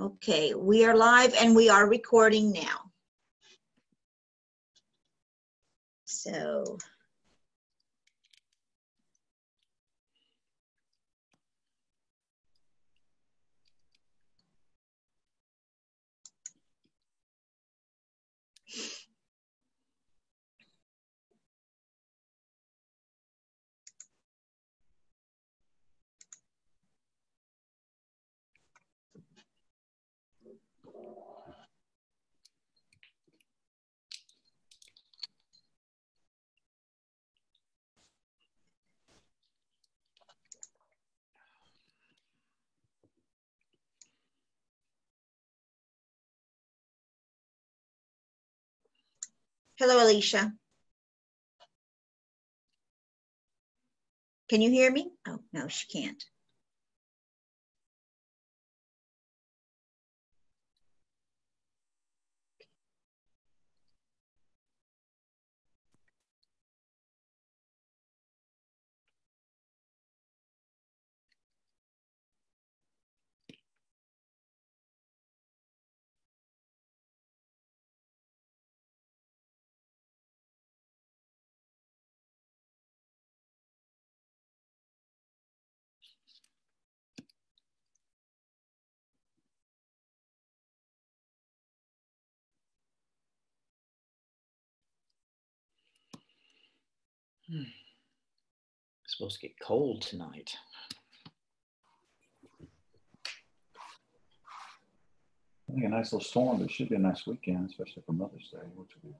Okay, we are live and we are recording now. So. Hello, Alicia. Can you hear me? Oh, no, she can't. Hmm. It's supposed to get cold tonight. I think a nice little storm, but it should be a nice weekend, especially for Mother's Day, which will be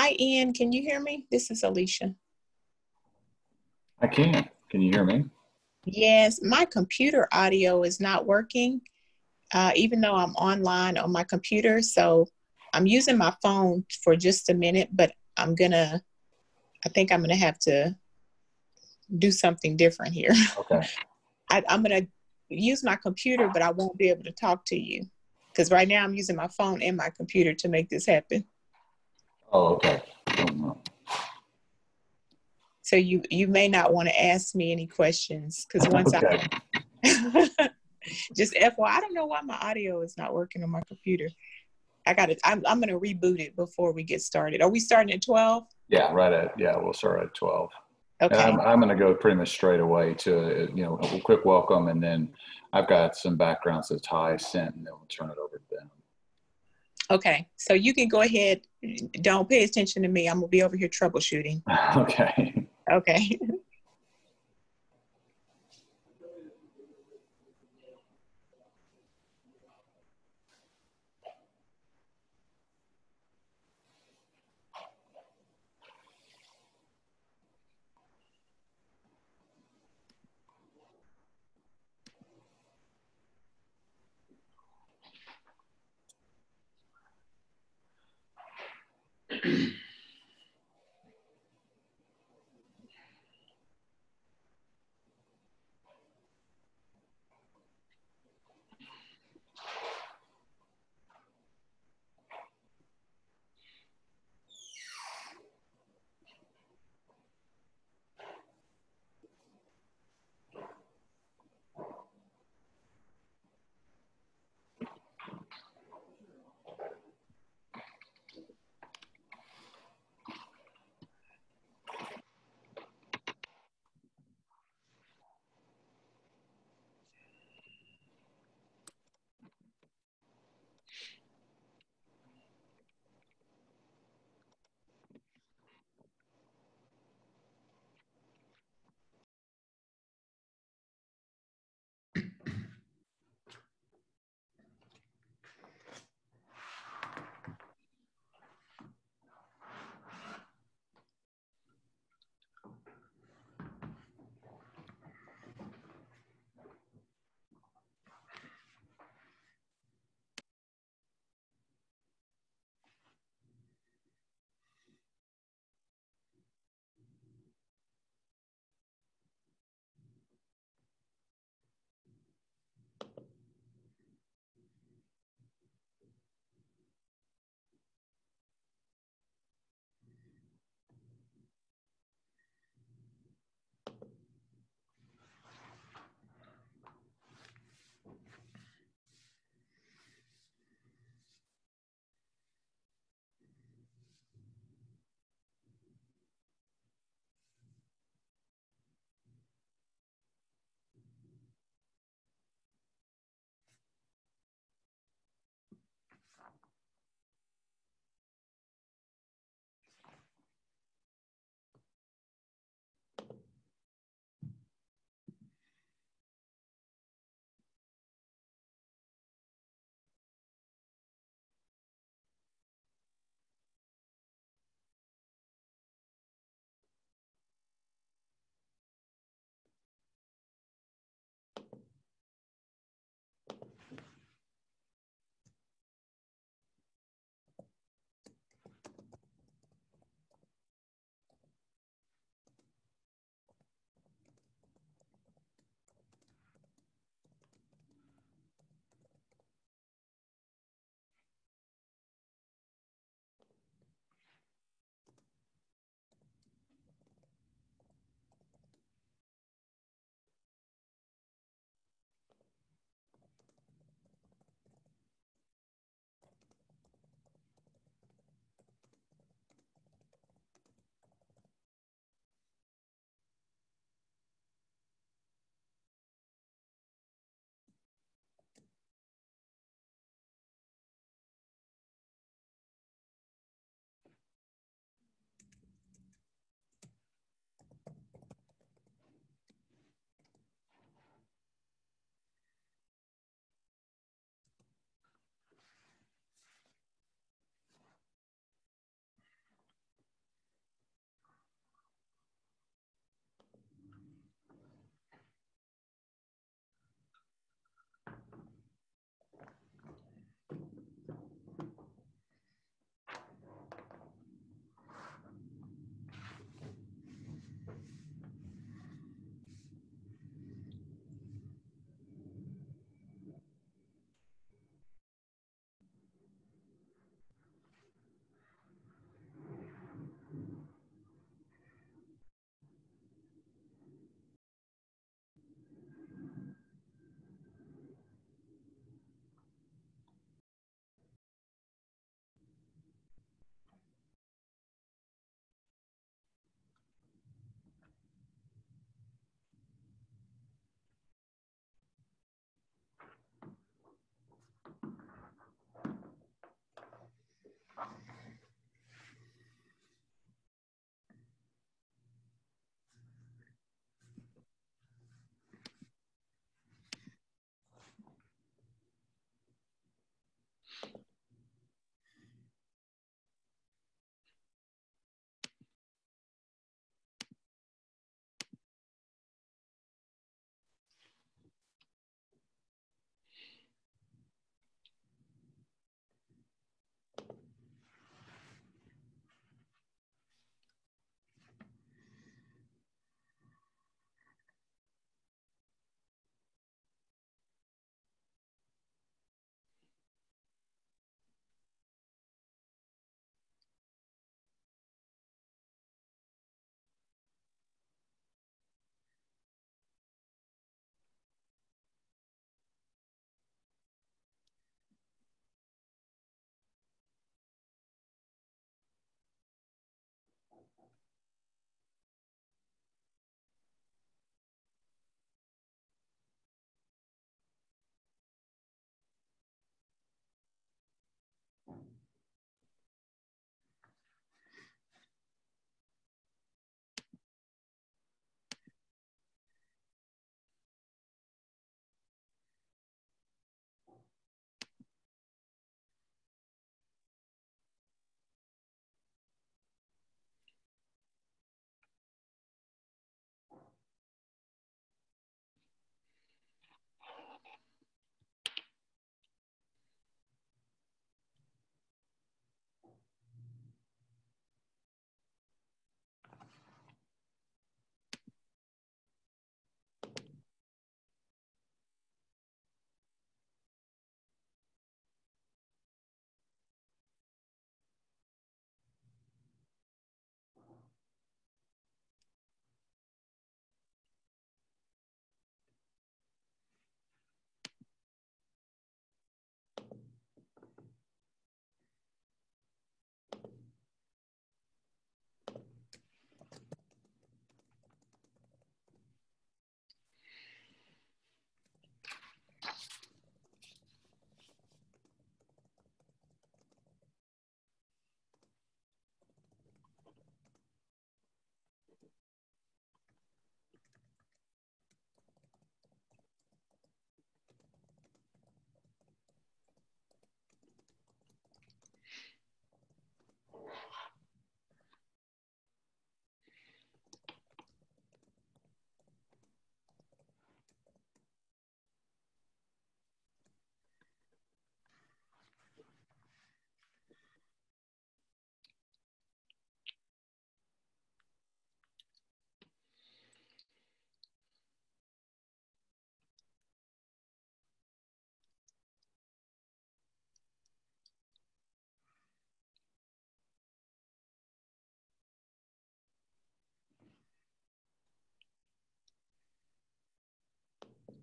Hi, Ian. Can you hear me? This is Alicia. I can. Can you hear me? Yes, my computer audio is not working, uh, even though I'm online on my computer. So I'm using my phone for just a minute, but I'm gonna, I think I'm gonna have to do something different here. Okay. I, I'm gonna use my computer, but I won't be able to talk to you because right now I'm using my phone and my computer to make this happen. Oh, okay. I don't know. So you you may not want to ask me any questions because once Okay. I just FYI, I don't know why my audio is not working on my computer. I got it. I'm I'm gonna reboot it before we get started. Are we starting at twelve? Yeah, right at, yeah, we'll start at 12. And Okay. I'm, I'm going to go pretty much straight away to, you know, a quick welcome. And then I've got some backgrounds that Ty sent and then we'll turn it over to them. Okay. So you can go ahead. Don't pay attention to me. I'm gonna be over here troubleshooting. Okay. Okay. Mm-hmm.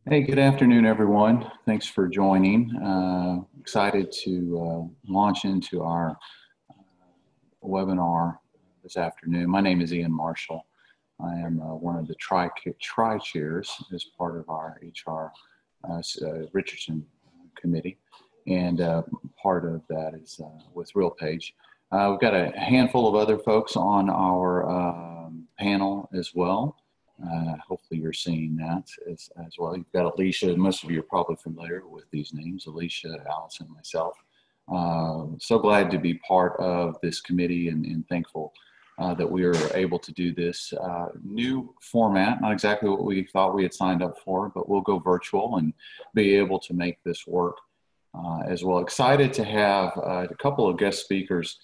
Hey, good afternoon, everyone. Thanks for joining. Uh, excited to uh, launch into our uh, webinar this afternoon. My name is Ian Marshall. I am uh, one of the tri, tri chairs as part of our HR uh, uh, Richardson committee. And part of that is with RealPage. we've got a handful of other folks on our um, panel as well. Uh, hopefully you're seeing that as, as well. You've got Alicia, most of you are probably familiar with these names, Alicia, Allison, myself. Uh, so glad to be part of this committee and, and thankful uh, that we are able to do this uh, new format, not exactly what we thought we had signed up for, but we'll go virtual and be able to make this work uh, as well. Excited to have uh, a couple of guest speakers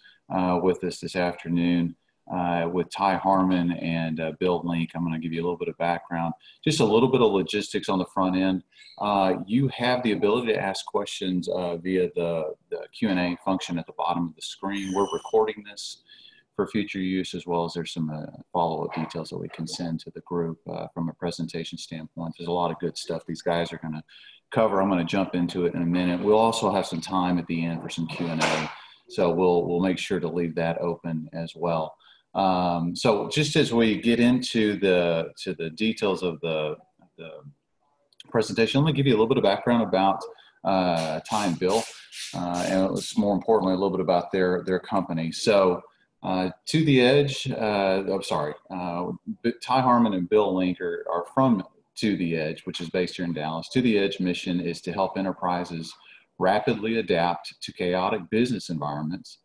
with us this afternoon uh, with Ty Harmon and uh, Bill Link. I'm going to give you a little bit of background, just a little bit of logistics on the front end. Uh, you have the ability to ask questions uh, via the, the Q&A function at the bottom of the screen. We're recording this for future use as well as there's some uh, follow-up details that we can send to the group uh, from a presentation standpoint. There's a lot of good stuff these guys are going to cover. I'm going to jump into it in a minute. We'll also have some time at the end for some Q&A. So we'll, we'll make sure to leave that open as well. Um, so just as we get into the to the details of the, the presentation, let me give you a little bit of background about uh, Ty and Bill, uh, and it's more importantly a little bit about their their company. So. Uh, to the Edge, uh, I'm sorry, uh, Ty Harmon and Bill Link are, are from To the Edge, which is based here in Dallas. To the Edge mission is to help enterprises rapidly adapt to chaotic business environments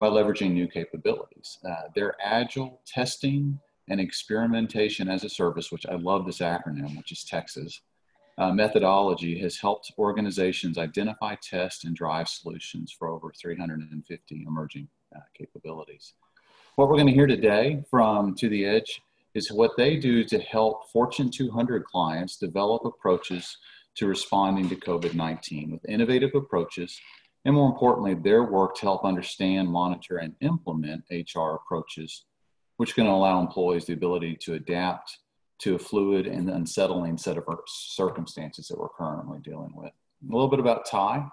by leveraging new capabilities. Uh, their agile testing and experimentation as a service, which I love this acronym, which is TEXAS, uh, methodology has helped organizations identify, test, and drive solutions for over 350 emerging uh, capabilities. What we're going to hear today from To the Edge is what they do to help Fortune 200 clients develop approaches to responding to COVID 19 with innovative approaches and more importantly, their work to help understand, monitor, and implement HR approaches, which can allow employees the ability to adapt to a fluid and unsettling set of circumstances that we're currently dealing with. A little bit about Ty.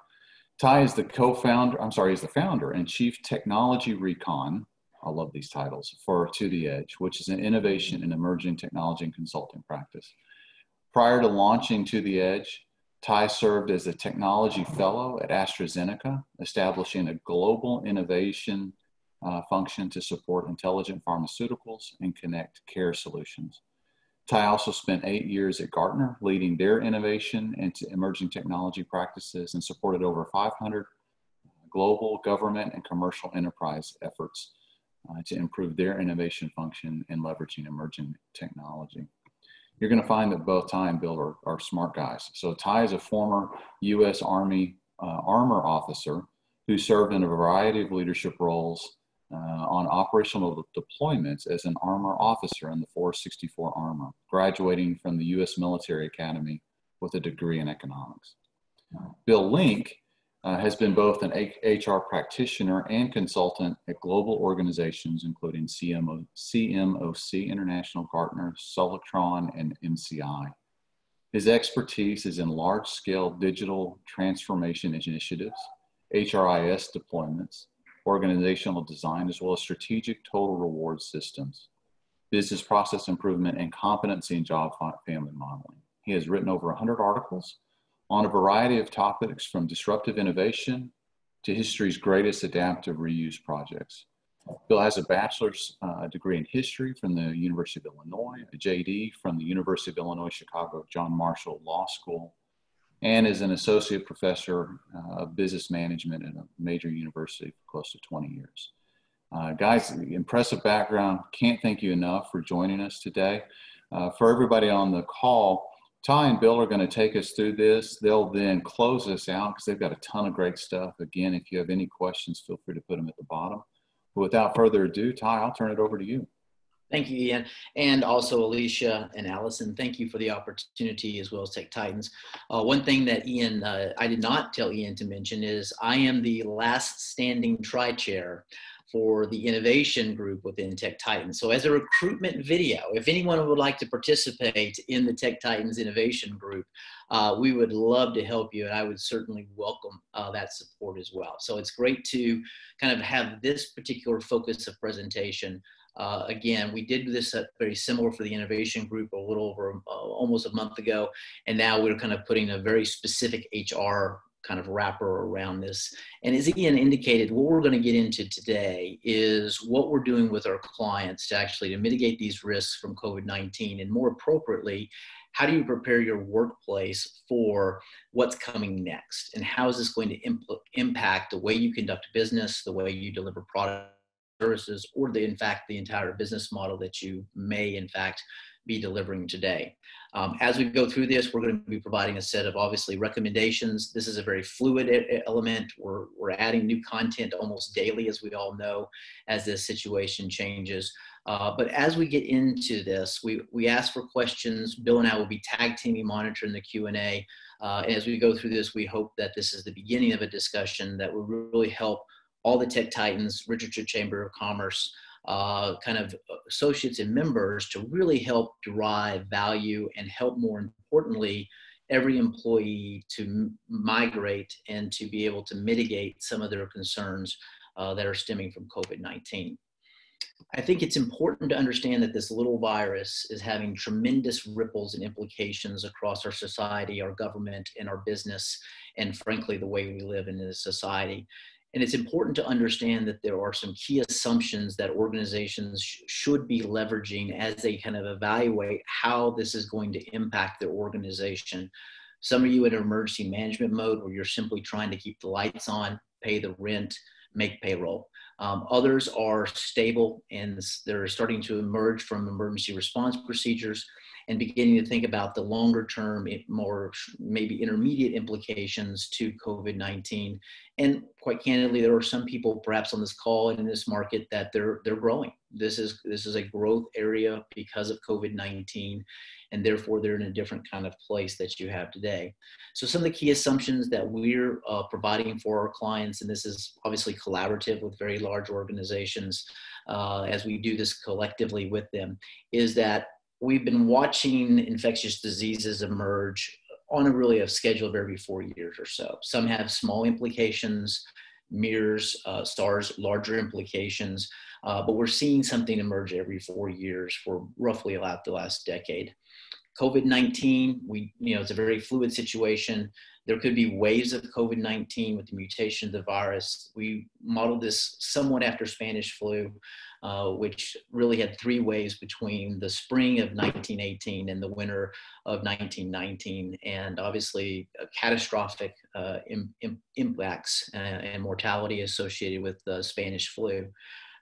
Ty is the co-founder, I'm sorry, he's the founder and chief technology recon. I love these titles for To the Edge, which is an innovation and emerging technology and consulting practice. Prior to launching To the Edge, Ty served as a technology fellow at AstraZeneca, establishing a global innovation uh, function to support intelligent pharmaceuticals and connect care solutions. Ty also spent eight years at Gartner, leading their innovation into emerging technology practices and supported over 500 global government and commercial enterprise efforts uh, to improve their innovation function and leveraging emerging technology you're going to find that both Ty and Bill are, are smart guys. So Ty is a former U.S. Army uh, armor officer who served in a variety of leadership roles uh, on operational deployments as an armor officer in the 464 Armor, graduating from the U.S. Military Academy with a degree in economics. Bill Link uh, has been both an HR practitioner and consultant at global organizations, including CMO, CMOC International Partners, Solectron, and MCI. His expertise is in large scale digital transformation initiatives, HRIS deployments, organizational design, as well as strategic total reward systems, business process improvement, and competency in job family modeling. He has written over 100 articles on a variety of topics from disruptive innovation to history's greatest adaptive reuse projects. Bill has a bachelor's uh, degree in history from the University of Illinois, a JD from the University of Illinois Chicago John Marshall Law School, and is an associate professor uh, of business management at a major university for close to 20 years. Uh, guys, impressive background. Can't thank you enough for joining us today. Uh, for everybody on the call, Ty and Bill are going to take us through this. They'll then close us out because they've got a ton of great stuff. Again, if you have any questions, feel free to put them at the bottom. But without further ado, Ty, I'll turn it over to you. Thank you, Ian. And also Alicia and Allison, thank you for the opportunity as well as Tech Titans. Uh, one thing that Ian, uh, I did not tell Ian to mention is I am the last standing tri-chair for the innovation group within Tech Titans. So as a recruitment video, if anyone would like to participate in the Tech Titans innovation group, uh, we would love to help you and I would certainly welcome uh, that support as well. So it's great to kind of have this particular focus of presentation uh, again, we did this very similar for the innovation group a little over uh, almost a month ago, and now we're kind of putting a very specific HR kind of wrapper around this. And as Ian indicated, what we're going to get into today is what we're doing with our clients to actually to mitigate these risks from COVID-19 and more appropriately, how do you prepare your workplace for what's coming next? And how is this going to impl- impact the way you conduct business, the way you deliver products, services, or the, in fact, the entire business model that you may, in fact, be delivering today. Um, as we go through this, we're going to be providing a set of obviously recommendations. This is a very fluid element. We're, we're adding new content almost daily, as we all know, as this situation changes. Uh, but as we get into this, we, we ask for questions. Bill and I will be tag teaming monitoring the Q&A. Uh, as we go through this, we hope that this is the beginning of a discussion that will really help all the tech titans, Richardson Chamber of Commerce, uh, kind of associates and members to really help derive value and help more importantly every employee to migrate and to be able to mitigate some of their concerns uh, that are stemming from COVID-19. I think it's important to understand that this little virus is having tremendous ripples and implications across our society, our government, and our business, and frankly, the way we live in this society. And it's important to understand that there are some key assumptions that organizations sh should be leveraging as they kind of evaluate how this is going to impact their organization. Some of you in emergency management mode where you're simply trying to keep the lights on, pay the rent, make payroll. Um, others are stable and they're starting to emerge from emergency response procedures and beginning to think about the longer term, more maybe intermediate implications to COVID 19. And quite candidly, there are some people perhaps on this call and in this market that they're, they're growing. This is, this is a growth area because of COVID 19 and therefore they're in a different kind of place that you have today. So some of the key assumptions that we're uh, providing for our clients, and this is obviously collaborative with very large organizations uh, as we do this collectively with them, is that we've been watching infectious diseases emerge on a really a schedule of every four years or so. Some have small implications, MERS, uh, larger implications, uh, but we're seeing something emerge every four years for roughly about the last decade. COVID-19, we, you know, it's a very fluid situation. There could be waves of COVID-19 with the mutation of the virus. We modeled this somewhat after Spanish flu, uh, which really had three waves between the spring of 1918 and the winter of 1919, and obviously uh, catastrophic uh, Im Im impacts uh, and mortality associated with the Spanish flu.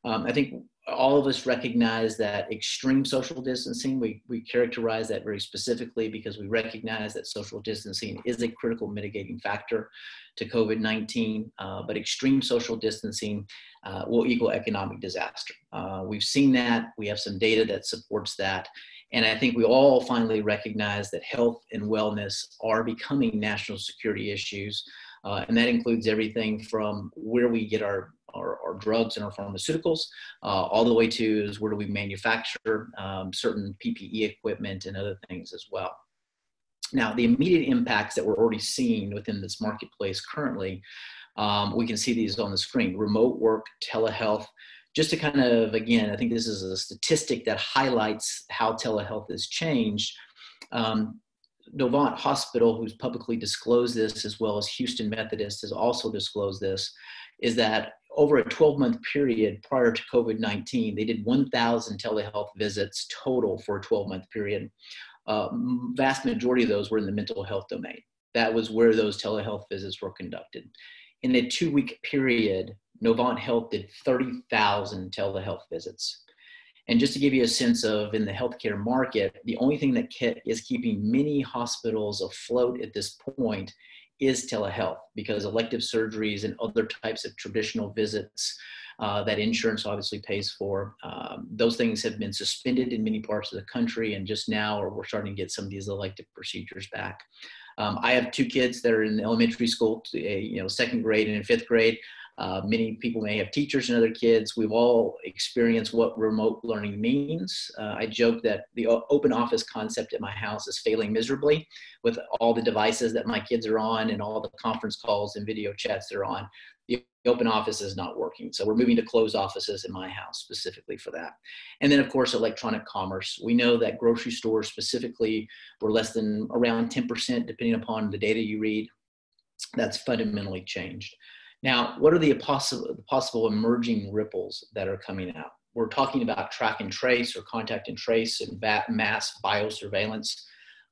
Um, I think all of us recognize that extreme social distancing, we, we characterize that very specifically because we recognize that social distancing is a critical mitigating factor to COVID-19, uh, but extreme social distancing uh, will equal economic disaster. Uh, we've seen that, we have some data that supports that, and I think we all finally recognize that health and wellness are becoming national security issues, uh, and that includes everything from where we get our our, our drugs and our pharmaceuticals, uh, all the way to is where do we manufacture um, certain PPE equipment and other things as well. Now, the immediate impacts that we're already seeing within this marketplace currently, um, we can see these on the screen. Remote work, telehealth, just to kind of, again, I think this is a statistic that highlights how telehealth has changed. Um, Novant Hospital, who's publicly disclosed this, as well as Houston Methodist, has also disclosed this, is that over a 12 month period prior to COVID 19, they did 1,000 telehealth visits total for a 12 month period. Uh, vast majority of those were in the mental health domain. That was where those telehealth visits were conducted. In a two week period, Novant Health did 30,000 telehealth visits. And just to give you a sense of in the healthcare market, the only thing that is keeping many hospitals afloat at this point is telehealth because elective surgeries and other types of traditional visits uh, that insurance obviously pays for. Um, those things have been suspended in many parts of the country, and just now we're starting to get some of these elective procedures back. Um, I have two kids that are in elementary school, you know, second grade and fifth grade. Uh, many people may have teachers and other kids. We've all experienced what remote learning means. Uh, I joke that the open office concept at my house is failing miserably with all the devices that my kids are on and all the conference calls and video chats they're on. The open office is not working. So we're moving to closed offices in my house specifically for that. And then of course, electronic commerce. We know that grocery stores specifically were less than around 10% depending upon the data you read. That's fundamentally changed. Now, what are the possible, possible emerging ripples that are coming out? We're talking about track and trace or contact and trace and mass biosurveillance.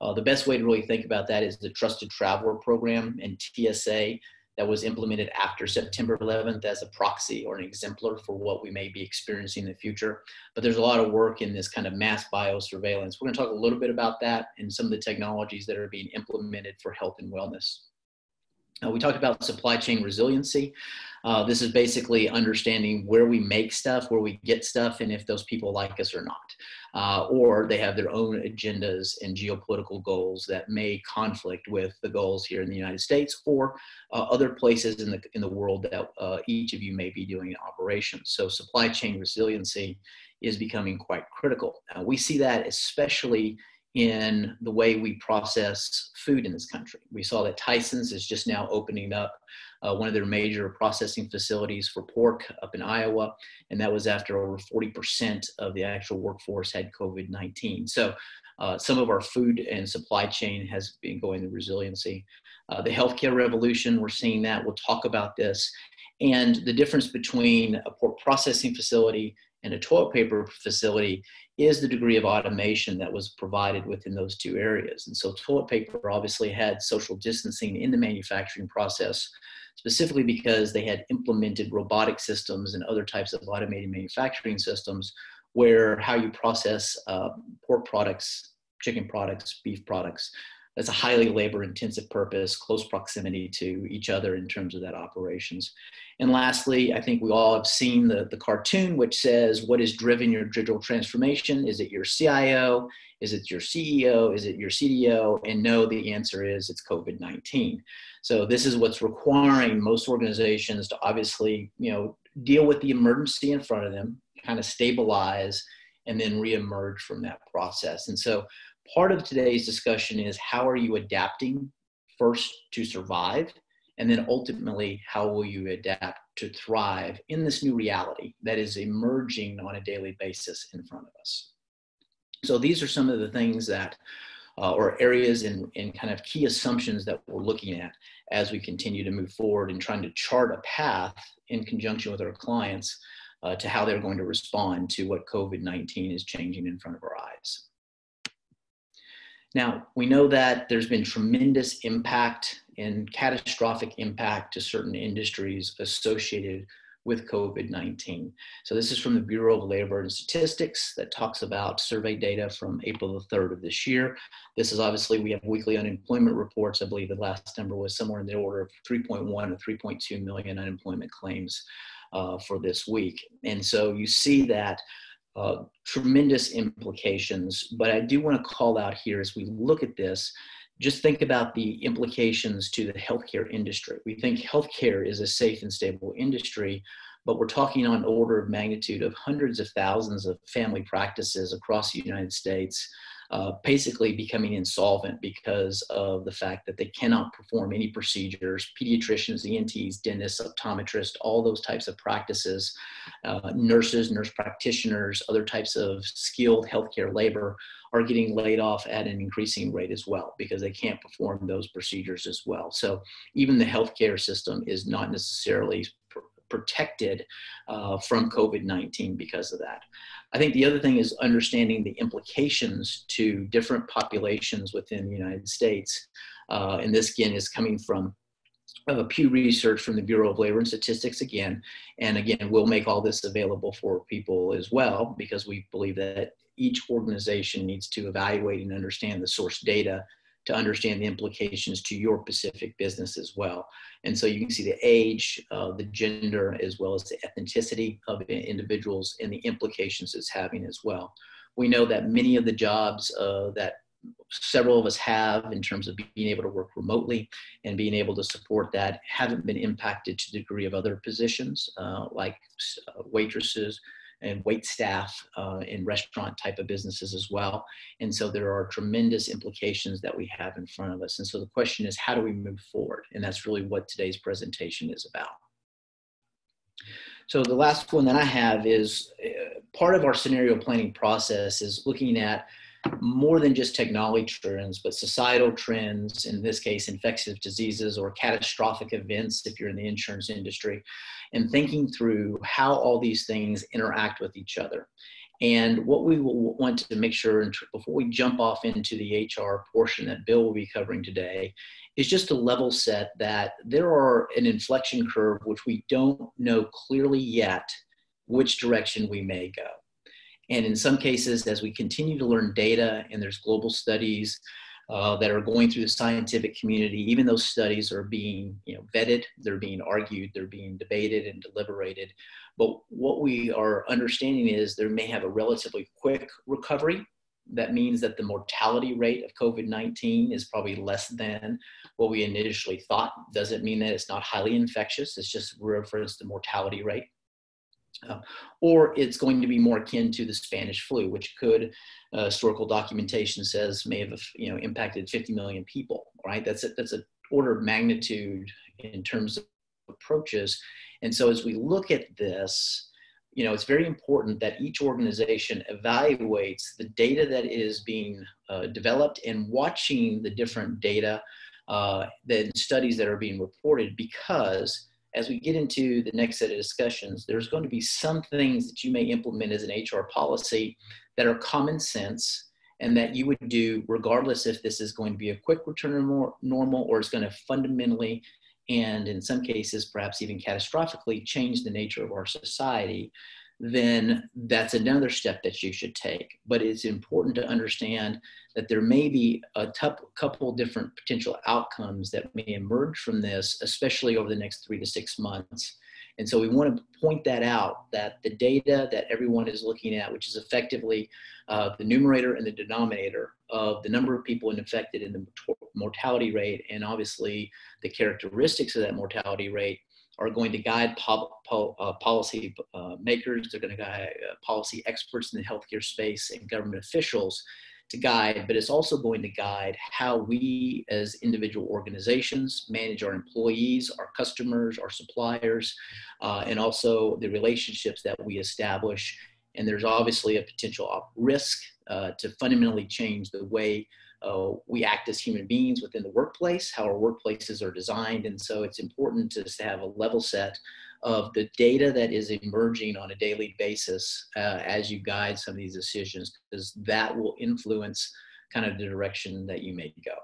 Uh, the best way to really think about that is the Trusted Traveler Program and TSA that was implemented after September 11th as a proxy or an exemplar for what we may be experiencing in the future. But there's a lot of work in this kind of mass biosurveillance. We're going to talk a little bit about that and some of the technologies that are being implemented for health and wellness. Uh, we talked about supply chain resiliency. Uh, this is basically understanding where we make stuff, where we get stuff, and if those people like us or not. Uh, or they have their own agendas and geopolitical goals that may conflict with the goals here in the United States or uh, other places in the, in the world that uh, each of you may be doing operations. So supply chain resiliency is becoming quite critical. we see that especially in the way we process food in this country. We saw that Tyson's is just now opening up uh, one of their major processing facilities for pork up in Iowa, and that was after over 40% of the actual workforce had COVID 19. So uh, some of our food and supply chain has been going the resiliency. Uh, the healthcare revolution, we're seeing that. We'll talk about this. And the difference between a pork processing facility and a toilet paper facility is the degree of automation that was provided within those two areas. And so toilet paper obviously had social distancing in the manufacturing process, specifically because they had implemented robotic systems and other types of automated manufacturing systems where how you process uh, pork products, chicken products, beef products, that's a highly labor intensive purpose, close proximity to each other in terms of that operations. And lastly, I think we all have seen the, the cartoon which says, what is driven your digital transformation? Is it your CIO? Is it your CEO? Is it your CDO? And no, the answer is it's COVID-19. So this is what's requiring most organizations to obviously, you know, deal with the emergency in front of them, kind of stabilize, and then reemerge from that process. And so part of today's discussion is how are you adapting first to survive and then ultimately how will you adapt to thrive in this new reality that is emerging on a daily basis in front of us so these are some of the things that uh, or areas and, kind of key assumptions that we're looking at as we continue to move forward and trying to chart a path in conjunction with our clients uh, to how they're going to respond to what COVID-19 is changing in front of our eyes. Now, we know that there's been tremendous impact and catastrophic impact to certain industries associated with COVID 19. So, this is from the Bureau of Labor and Statistics that talks about survey data from April the 3rd of this year. This is obviously, we have weekly unemployment reports. I believe the last number was somewhere in the order of 3.1 or 3.2 million unemployment claims uh, for this week. And so, you see that uh, tremendous implications. But I do want to call out here as we look at this, just think about the implications to the healthcare industry. We think healthcare is a safe and stable industry, but we're talking on order of magnitude of hundreds of thousands of family practices across the United States uh, basically becoming insolvent because of the fact that they cannot perform any procedures. Pediatricians, ENTs, dentists, optometrists, all those types of practices, uh, nurses, nurse practitioners, other types of skilled healthcare labor are getting laid off at an increasing rate as well because they can't perform those procedures as well. So even the healthcare system is not necessarily pr protected uh, from COVID-19 because of that. I think the other thing is understanding the implications to different populations within the United States. Uh, and this again is coming from uh, Pew Research from the Bureau of Labor and Statistics again. And again, we'll make all this available for people as well because we believe that each organization needs to evaluate and understand the source data to understand the implications to your specific business as well. And so you can see the age, uh, the gender, as well as the ethnicity of individuals and the implications it's having as well. We know that many of the jobs uh, that several of us have in terms of being able to work remotely and being able to support that haven't been impacted to the degree of other positions uh, like uh, waitresses and wait staff uh, in restaurant type of businesses as well. And so there are tremendous implications that we have in front of us. And so the question is, how do we move forward? And that's really what today's presentation is about. So the last one that I have is uh, part of our scenario planning process is looking at more than just technology trends, but societal trends, in this case, infectious diseases or catastrophic events if you're in the insurance industry, and thinking through how all these things interact with each other. And what we will want to make sure before we jump off into the HR portion that Bill will be covering today is just a level set that there are an inflection curve which we don't know clearly yet which direction we may go. And in some cases, as we continue to learn data and there's global studies uh, that are going through the scientific community, even those studies are being you know, vetted, they're being argued, they're being debated and deliberated. But what we are understanding is there may have a relatively quick recovery. That means that the mortality rate of COVID 19 is probably less than what we initially thought. Doesn't mean that it's not highly infectious, it's just reference the mortality rate. Uh, or it's going to be more akin to the Spanish flu, which could, uh, historical documentation says, may have you know impacted 50 million people. Right? That's a, that's an order of magnitude in terms of approaches. And so as we look at this, you know, it's very important that each organization evaluates the data that is being uh, developed and watching the different data, uh, the studies that are being reported because as we get into the next set of discussions, there's going to be some things that you may implement as an HR policy that are common sense and that you would do regardless if this is going to be a quick return to normal or it's going to fundamentally and in some cases perhaps even catastrophically change the nature of our society then that's another step that you should take. But it's important to understand that there may be a couple different potential outcomes that may emerge from this, especially over the next three to six months. And so we want to point that out that the data that everyone is looking at, which is effectively uh, the numerator and the denominator of the number of people infected and the mortality rate, and obviously the characteristics of that mortality rate, are going to guide uh, policy uh, makers, they're going to guide uh, policy experts in the healthcare space and government officials to guide, but it's also going to guide how we as individual organizations manage our employees, our customers, our suppliers, uh, and also the relationships that we establish. And there's obviously a potential risk uh, to fundamentally change the way uh, we act as human beings within the workplace, how our workplaces are designed. And so it's important to have a level set of the data that is emerging on a daily basis uh, as you guide some of these decisions, because that will influence kind of the direction that you may go.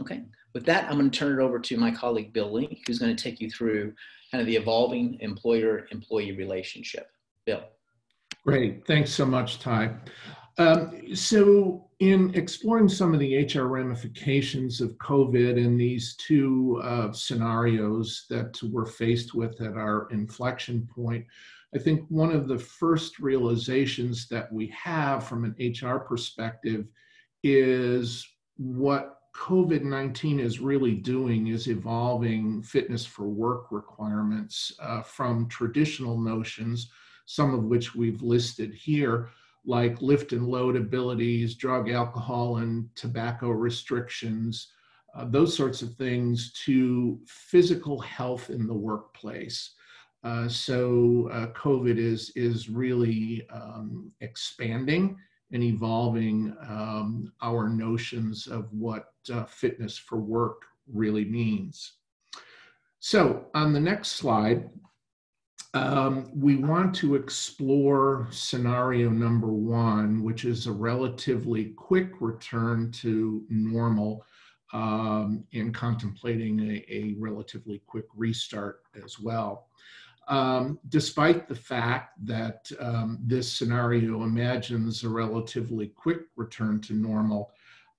Okay, with that, I'm going to turn it over to my colleague Bill Link, who's going to take you through kind of the evolving employer-employee relationship. Bill. Great, thanks so much, Ty. Um, so, in exploring some of the HR ramifications of COVID in these two uh, scenarios that we're faced with at our inflection point, I think one of the first realizations that we have from an HR perspective is what COVID 19 is really doing is evolving fitness for work requirements uh, from traditional notions, some of which we've listed here like lift and load abilities, drug, alcohol, and tobacco restrictions, uh, those sorts of things, to physical health in the workplace. Uh, so uh, COVID is is really um, expanding and evolving um, our notions of what uh, fitness for work really means. So on the next slide, um, we want to explore scenario number one, which is a relatively quick return to normal um, and contemplating a, a, relatively quick restart as well. Um, despite the fact that um, this scenario imagines a relatively quick return to normal,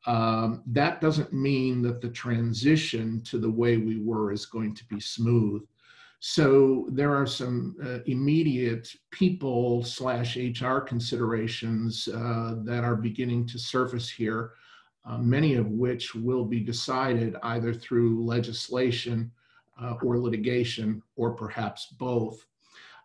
um, that doesn't mean that the transition to the way we were is going to be smooth. So there are some uh, immediate people slash HR considerations uh, that are beginning to surface here, uh, many of which will be decided either through legislation uh, or litigation or perhaps both.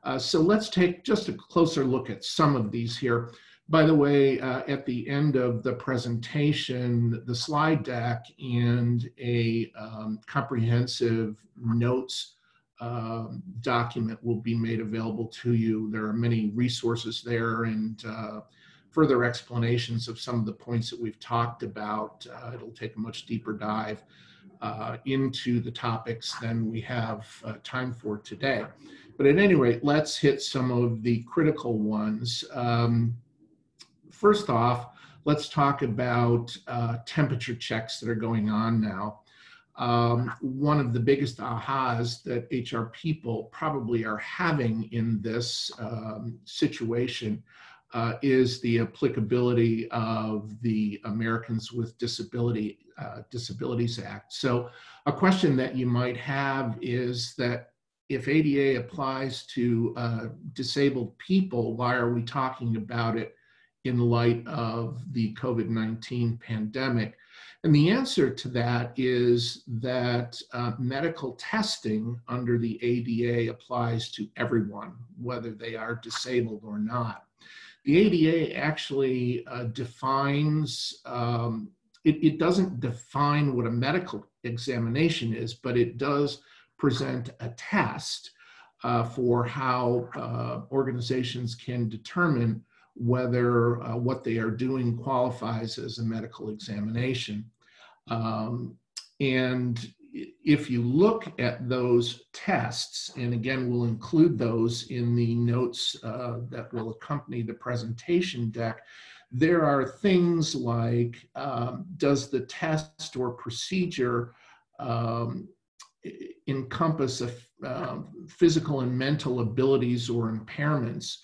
Uh, so let's take just a closer look at some of these here. By the way, uh, at the end of the presentation, the slide deck and a um, comprehensive notes um, document will be made available to you. There are many resources there and uh, further explanations of some of the points that we've talked about. Uh, it'll take a much deeper dive uh, into the topics than we have uh, time for today. But at any rate, let's hit some of the critical ones. Um, first off, let's talk about uh, temperature checks that are going on now um, one of the biggest ahas that HR people probably are having in this um, situation uh, is the applicability of the Americans with Disability uh, Disabilities Act. So, a question that you might have is that if ADA applies to uh, disabled people, why are we talking about it in light of the COVID 19 pandemic? And the answer to that is that uh, medical testing under the ADA applies to everyone, whether they are disabled or not. The ADA actually uh, defines, um, it, it doesn't define what a medical examination is, but it does present a test uh, for how uh, organizations can determine whether uh, what they are doing qualifies as a medical examination. Um, and if you look at those tests, and again, we'll include those in the notes uh, that will accompany the presentation deck, there are things like um, does the test or procedure um, encompass a, uh, physical and mental abilities or impairments?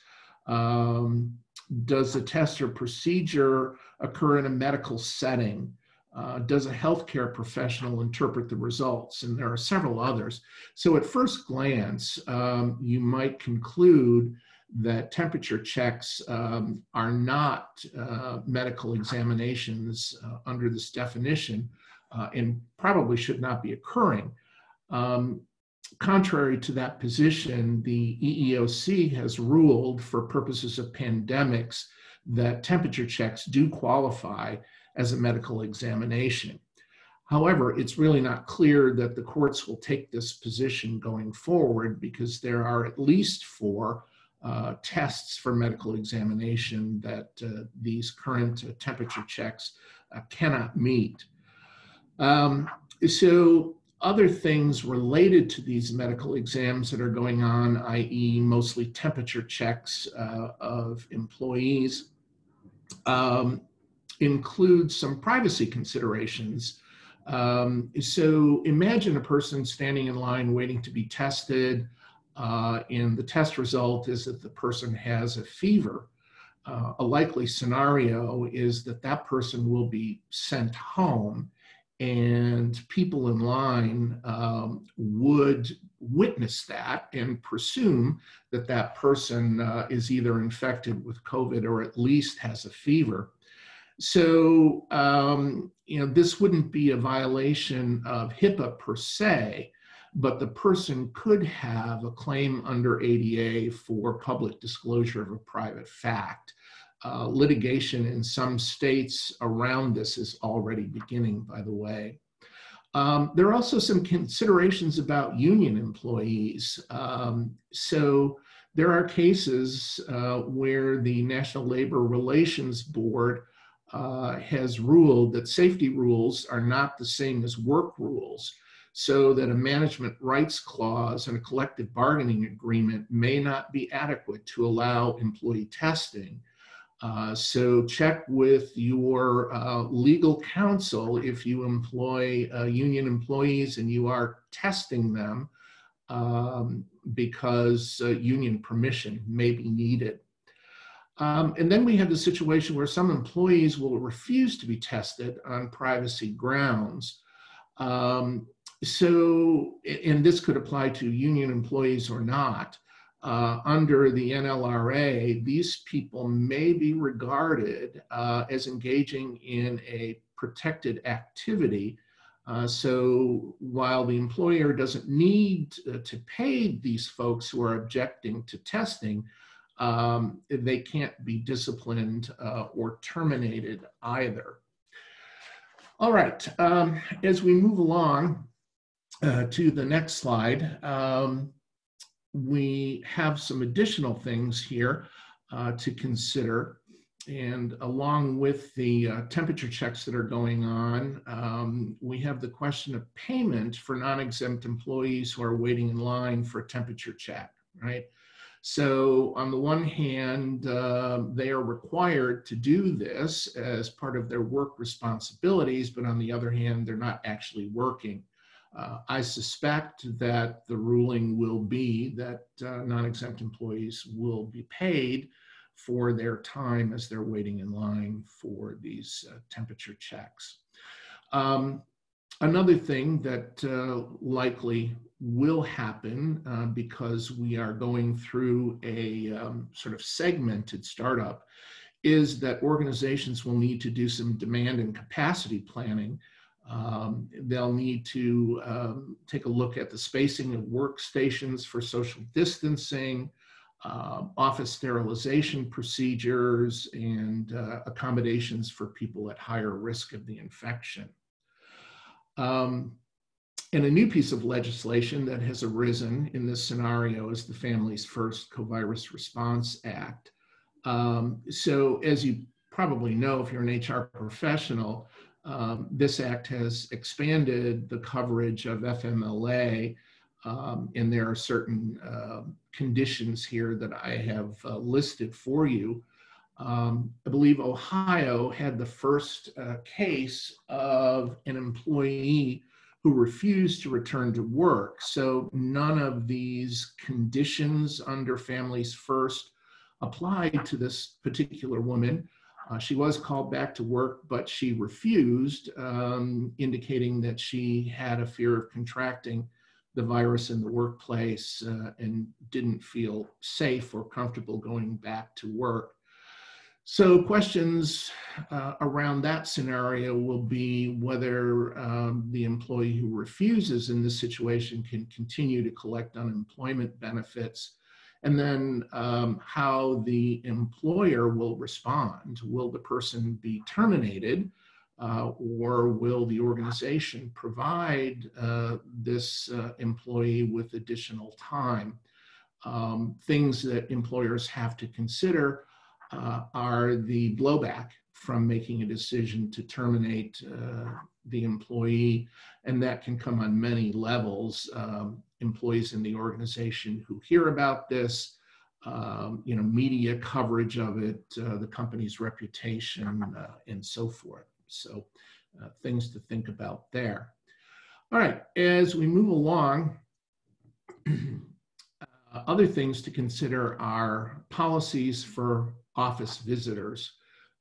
Um, does the test or procedure occur in a medical setting? Uh, does a healthcare professional interpret the results? And there are several others. So, at first glance, um, you might conclude that temperature checks um, are not uh, medical examinations uh, under this definition uh, and probably should not be occurring. Um, contrary to that position, the EEOC has ruled for purposes of pandemics that temperature checks do qualify as a medical examination. However, it's really not clear that the courts will take this position going forward because there are at least four uh, tests for medical examination that uh, these current uh, temperature checks uh, cannot meet. Um, so other things related to these medical exams that are going on, i.e., mostly temperature checks uh, of employees, um, include some privacy considerations. Um, so imagine a person standing in line waiting to be tested, uh, and the test result is that the person has a fever. Uh, a likely scenario is that that person will be sent home and people in line um, would witness that and presume that that person uh, is either infected with COVID or at least has a fever. So, um, you know, this wouldn't be a violation of HIPAA per se, but the person could have a claim under ADA for public disclosure of a private fact. Uh, litigation in some states around this is already beginning, by the way. Um, there are also some considerations about union employees. Um, so there are cases uh, where the National Labor Relations Board uh, has ruled that safety rules are not the same as work rules, so that a management rights clause and a collective bargaining agreement may not be adequate to allow employee testing uh, so check with your uh, legal counsel if you employ uh, union employees and you are testing them um, because uh, union permission may be needed. Um, and then we have the situation where some employees will refuse to be tested on privacy grounds. Um, so, and this could apply to union employees or not. Uh, under the NLRA, these people may be regarded uh, as engaging in a protected activity. Uh, so while the employer doesn't need uh, to pay these folks who are objecting to testing, um, they can't be disciplined uh, or terminated either. All right, um, as we move along uh, to the next slide, um, we have some additional things here uh, to consider. And along with the uh, temperature checks that are going on, um, we have the question of payment for non-exempt employees who are waiting in line for a temperature check, right? So on the one hand, uh, they are required to do this as part of their work responsibilities, but on the other hand, they're not actually working. Uh, I suspect that the ruling will be that uh, non-exempt employees will be paid for their time as they're waiting in line for these uh, temperature checks. Um, another thing that uh, likely will happen uh, because we are going through a um, sort of segmented startup is that organizations will need to do some demand and capacity planning um, they'll need to um, take a look at the spacing of workstations for social distancing, uh, office sterilization procedures, and uh, accommodations for people at higher risk of the infection. Um, and a new piece of legislation that has arisen in this scenario is the Families First Co-Virus Response Act. Um, so as you probably know, if you're an HR professional, um, this act has expanded the coverage of FMLA, um, and there are certain uh, conditions here that I have uh, listed for you. Um, I believe Ohio had the first uh, case of an employee who refused to return to work. So none of these conditions under Families First applied to this particular woman. Uh, she was called back to work, but she refused, um, indicating that she had a fear of contracting the virus in the workplace uh, and didn't feel safe or comfortable going back to work. So questions uh, around that scenario will be whether um, the employee who refuses in this situation can continue to collect unemployment benefits and then um, how the employer will respond. Will the person be terminated uh, or will the organization provide uh, this uh, employee with additional time? Um, things that employers have to consider uh, are the blowback from making a decision to terminate uh, the employee, and that can come on many levels. Um, employees in the organization who hear about this, um, you know, media coverage of it, uh, the company's reputation, uh, and so forth. So, uh, things to think about there. All right, as we move along, uh, other things to consider are policies for office visitors.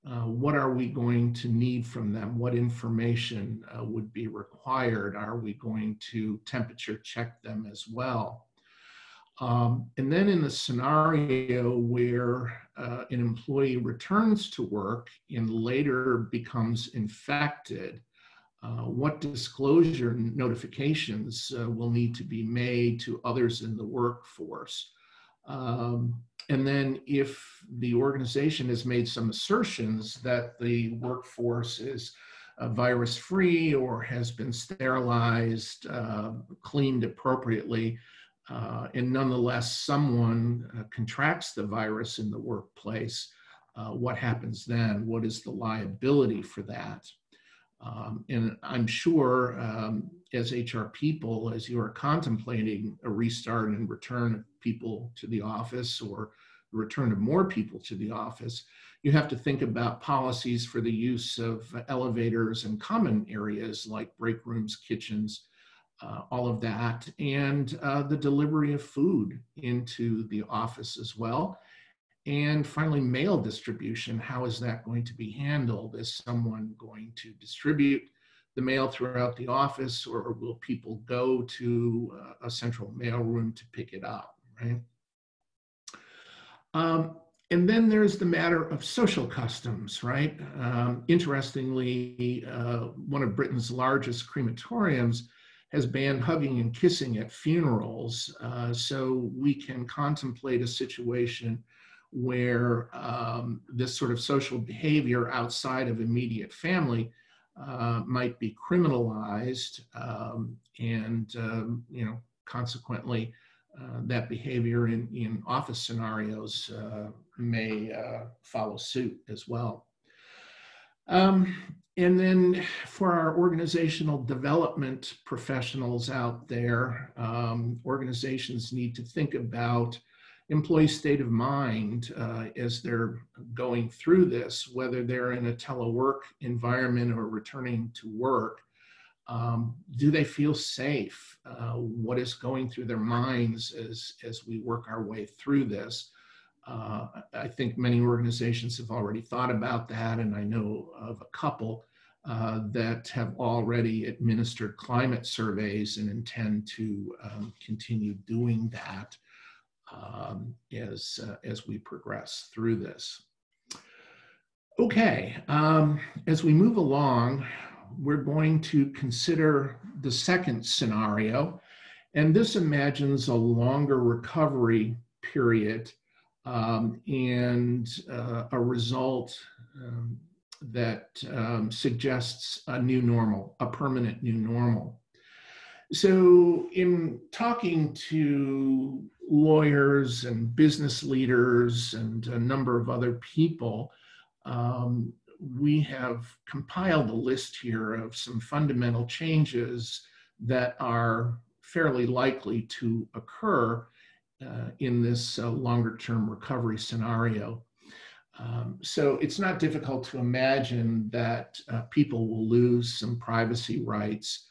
Uh, what are we going to need from them? What information uh, would be required? Are we going to temperature check them as well? Um, and then in the scenario where uh, an employee returns to work and later becomes infected, uh, what disclosure notifications uh, will need to be made to others in the workforce? Um, and then if the organization has made some assertions that the workforce is uh, virus free or has been sterilized, uh, cleaned appropriately, uh, and nonetheless someone uh, contracts the virus in the workplace, uh, what happens then? What is the liability for that? Um, and I'm sure um, as HR people, as you are contemplating a restart and return of people to the office or the return of more people to the office, you have to think about policies for the use of elevators and common areas like break rooms, kitchens, uh, all of that, and uh, the delivery of food into the office as well. And finally, mail distribution. How is that going to be handled? Is someone going to distribute the mail throughout the office or will people go to uh, a central mail room to pick it up, right? Um, and then there's the matter of social customs, right? Um, interestingly, uh, one of Britain's largest crematoriums has banned hugging and kissing at funerals. Uh, so we can contemplate a situation where um, this sort of social behavior outside of immediate family uh, might be criminalized um, and, um, you know, consequently, uh, that behavior in, in office scenarios uh, may uh, follow suit as well. Um, and then for our organizational development professionals out there, um, organizations need to think about employee state of mind uh, as they're going through this, whether they're in a telework environment or returning to work. Um, do they feel safe? Uh, what is going through their minds as, as we work our way through this? Uh, I think many organizations have already thought about that, and I know of a couple uh, that have already administered climate surveys and intend to um, continue doing that um, as, uh, as we progress through this. Okay, um, as we move along, we're going to consider the second scenario, and this imagines a longer recovery period um, and uh, a result um, that um, suggests a new normal, a permanent new normal. So, in talking to lawyers and business leaders and a number of other people, um, we have compiled a list here of some fundamental changes that are fairly likely to occur uh, in this uh, longer term recovery scenario. Um, so it's not difficult to imagine that uh, people will lose some privacy rights.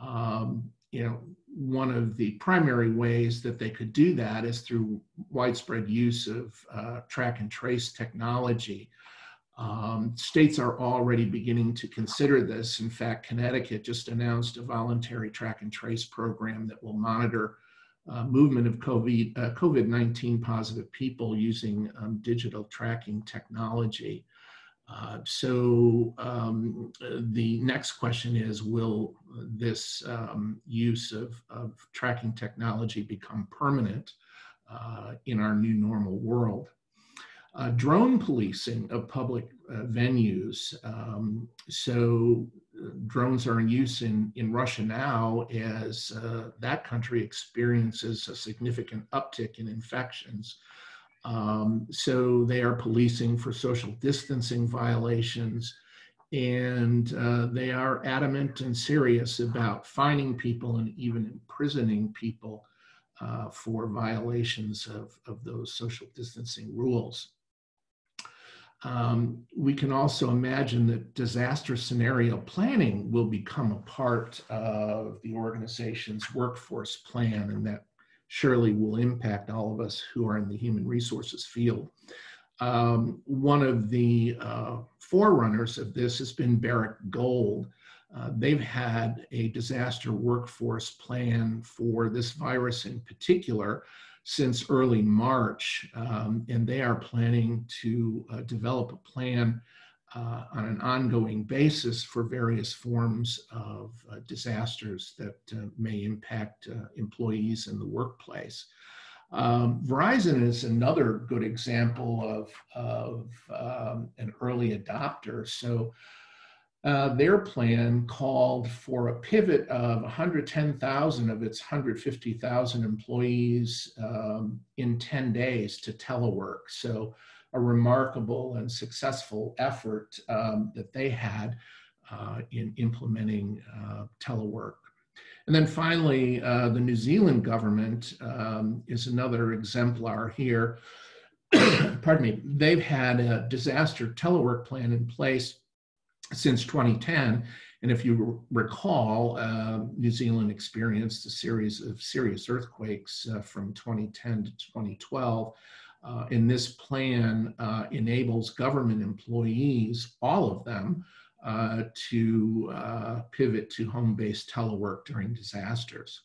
Um, you know, one of the primary ways that they could do that is through widespread use of uh, track and trace technology. Um, states are already beginning to consider this. In fact, Connecticut just announced a voluntary track and trace program that will monitor uh, movement of COVID, uh, COVID-19 positive people using um, digital tracking technology. Uh, so um, the next question is, will this um, use of, of, tracking technology become permanent uh, in our new normal world? Uh, drone policing of public uh, venues. Um, so drones are in use in, in Russia now as uh, that country experiences a significant uptick in infections. Um, so they are policing for social distancing violations and uh, they are adamant and serious about fining people and even imprisoning people uh, for violations of, of those social distancing rules. Um, we can also imagine that disaster scenario planning will become a part of the organization's workforce plan, and that surely will impact all of us who are in the human resources field. Um, one of the uh, forerunners of this has been Barrick Gold. Uh, they've had a disaster workforce plan for this virus in particular since early March, um, and they are planning to uh, develop a plan uh, on an ongoing basis for various forms of uh, disasters that uh, may impact uh, employees in the workplace. Um, Verizon is another good example of, of um, an early adopter. So uh, their plan called for a pivot of 110,000 of its 150,000 employees um, in 10 days to telework. So, a remarkable and successful effort um, that they had uh, in implementing uh, telework. And then finally, uh, the New Zealand government um, is another exemplar here. Pardon me, they've had a disaster telework plan in place since 2010. And if you recall, uh, New Zealand experienced a series of serious earthquakes uh, from 2010 to 2012. Uh, and this plan uh, enables government employees, all of them, uh, to uh, pivot to home-based telework during disasters.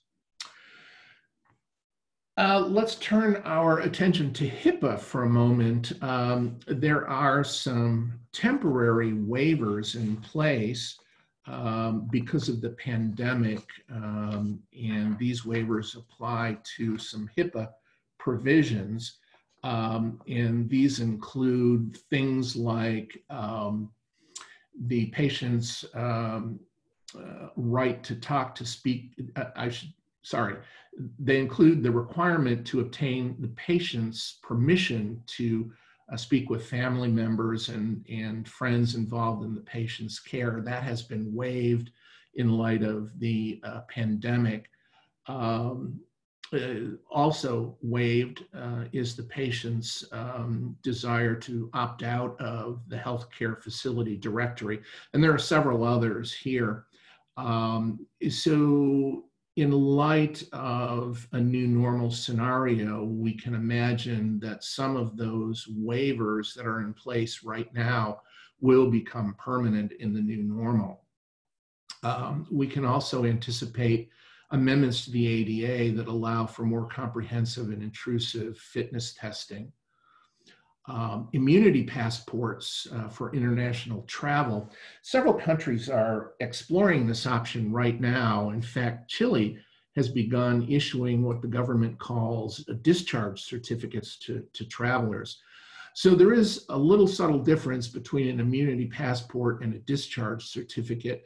Uh, let's turn our attention to HIPAA for a moment. Um, there are some temporary waivers in place um, because of the pandemic, um, and these waivers apply to some HIPAA provisions. Um, and these include things like um, the patient's um, uh, right to talk, to speak, uh, I should, sorry, they include the requirement to obtain the patient's permission to uh, speak with family members and, and friends involved in the patient's care. That has been waived in light of the uh, pandemic. Um, also waived uh, is the patient's um, desire to opt out of the healthcare facility directory. And there are several others here. Um, so in light of a new normal scenario, we can imagine that some of those waivers that are in place right now will become permanent in the new normal. Um, we can also anticipate amendments to the ADA that allow for more comprehensive and intrusive fitness testing. Um, immunity passports uh, for international travel. Several countries are exploring this option right now. In fact, Chile has begun issuing what the government calls discharge certificates to, to travelers. So there is a little subtle difference between an immunity passport and a discharge certificate.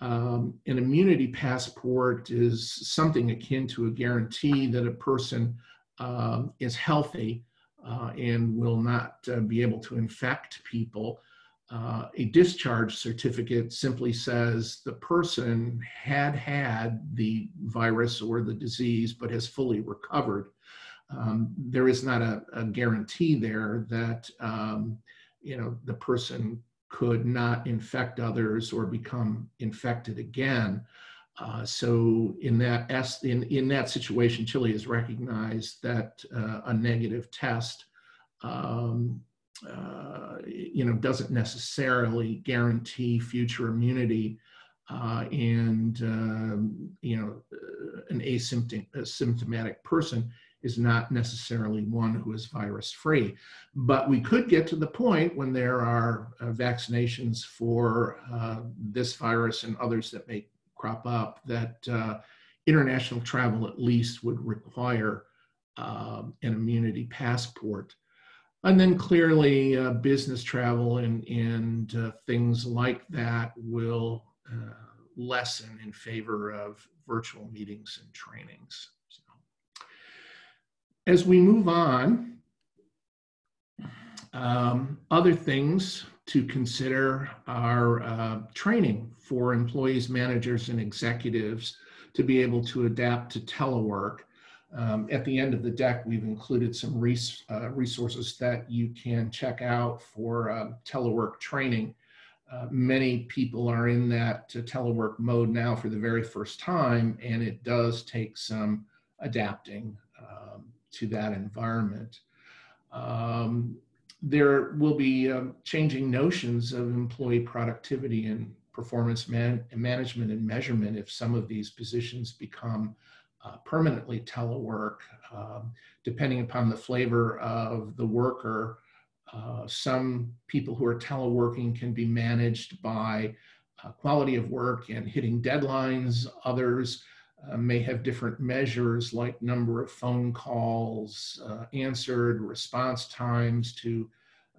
Um, an immunity passport is something akin to a guarantee that a person um, is healthy uh, and will not uh, be able to infect people. Uh, a discharge certificate simply says the person had had the virus or the disease but has fully recovered. Um, there is not a, a guarantee there that um, you know the person could not infect others or become infected again. Uh, so in that in in that situation, Chile has recognized that uh, a negative test, um, uh, you know, doesn't necessarily guarantee future immunity, uh, and um, you know, uh, an asymptomatic person is not necessarily one who is virus free. But we could get to the point when there are uh, vaccinations for this virus and others that may crop up that uh, international travel at least would require um, an immunity passport. And then clearly uh, business travel and, and uh, things like that will uh, lessen in favor of virtual meetings and trainings. As we move on, um, other things to consider are uh, training for employees, managers, and executives to be able to adapt to telework. Um, at the end of the deck, we've included some res uh, resources that you can check out for uh, telework training. Uh, many people are in that uh, telework mode now for the very first time, and it does take some adapting um, to that environment. Um, there will be um, changing notions of employee productivity and performance man management and measurement if some of these positions become uh, permanently telework, um, depending upon the flavor of the worker. Uh, some people who are teleworking can be managed by uh, quality of work and hitting deadlines. Others uh, may have different measures like number of phone calls uh, answered, response times to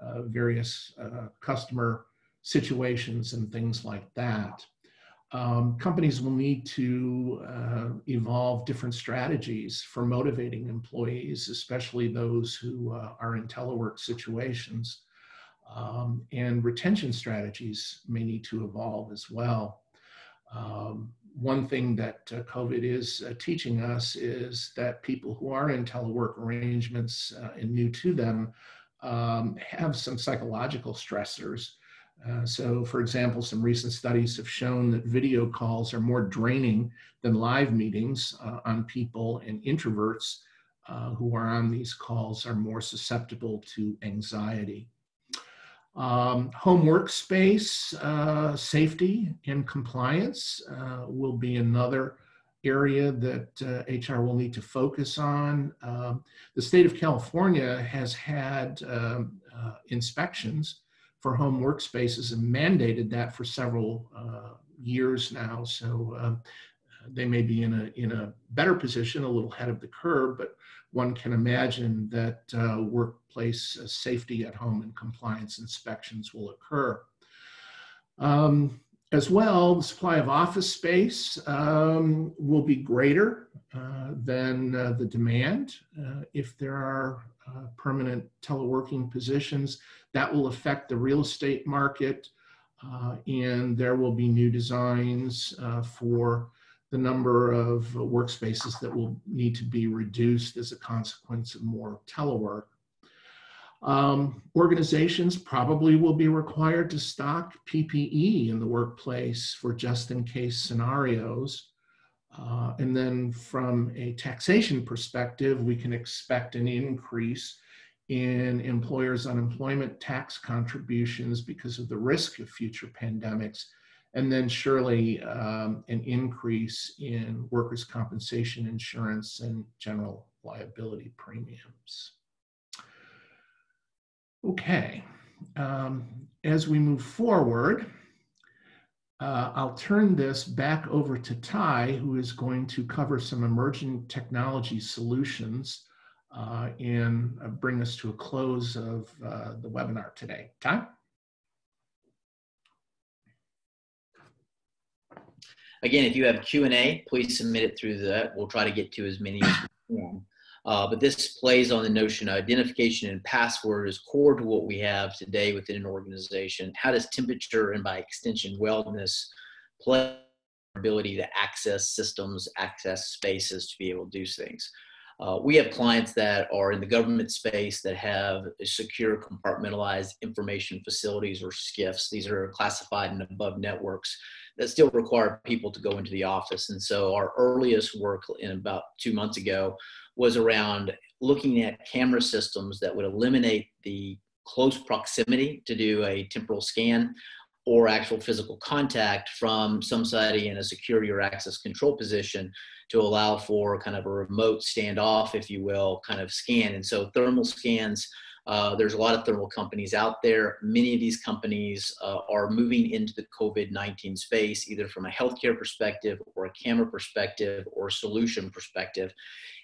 uh, various uh, customer situations and things like that. Um, companies will need to uh, evolve different strategies for motivating employees, especially those who are in telework situations. Um, and retention strategies may need to evolve as well. Um, one thing that uh, COVID is uh, teaching us is that people who are in telework arrangements uh, and new to them um, have some psychological stressors. Uh, so, for example, some recent studies have shown that video calls are more draining than live meetings uh, on people, and introverts uh, who are on these calls are more susceptible to anxiety. Um, home workspace uh, safety and compliance uh, will be another area that uh, HR will need to focus on. Um, the state of California has had um, uh, inspections for home workspaces and mandated that for several uh, years now. So um, they may be in a in a better position, a little ahead of the curve, but one can imagine that uh, workplace uh, safety at home and compliance inspections will occur. Um, as well, the supply of office space um, will be greater uh, than uh, the demand. Uh, if there are uh, permanent teleworking positions, that will affect the real estate market, uh, and there will be new designs for the number of workspaces that will need to be reduced as a consequence of more telework. Um, organizations probably will be required to stock PPE in the workplace for just in case scenarios. Uh, and then from a taxation perspective, we can expect an increase in employers' unemployment tax contributions because of the risk of future pandemics. And then surely um, an increase in workers' compensation insurance and general liability premiums. Okay, um, as we move forward, uh, I'll turn this back over to Ty, who is going to cover some emerging technology solutions uh, and uh, bring us to a close of uh, the webinar today. Ty? Again, if you have Q&A, please submit it through that. We'll try to get to as many as we can. Uh, but this plays on the notion of identification and password is core to what we have today within an organization. How does temperature and by extension wellness play ability to access systems, access spaces to be able to do things? Uh, we have clients that are in the government space that have secure compartmentalized information facilities or SCIFs. These are classified and above networks that still require people to go into the office. And so our earliest work in about two months ago was around looking at camera systems that would eliminate the close proximity to do a temporal scan or actual physical contact from somebody in a security or access control position to allow for kind of a remote standoff, if you will, kind of scan. And so thermal scans uh, there's a lot of thermal companies out there. Many of these companies uh, are moving into the COVID 19 space, either from a healthcare perspective or a camera perspective or a solution perspective.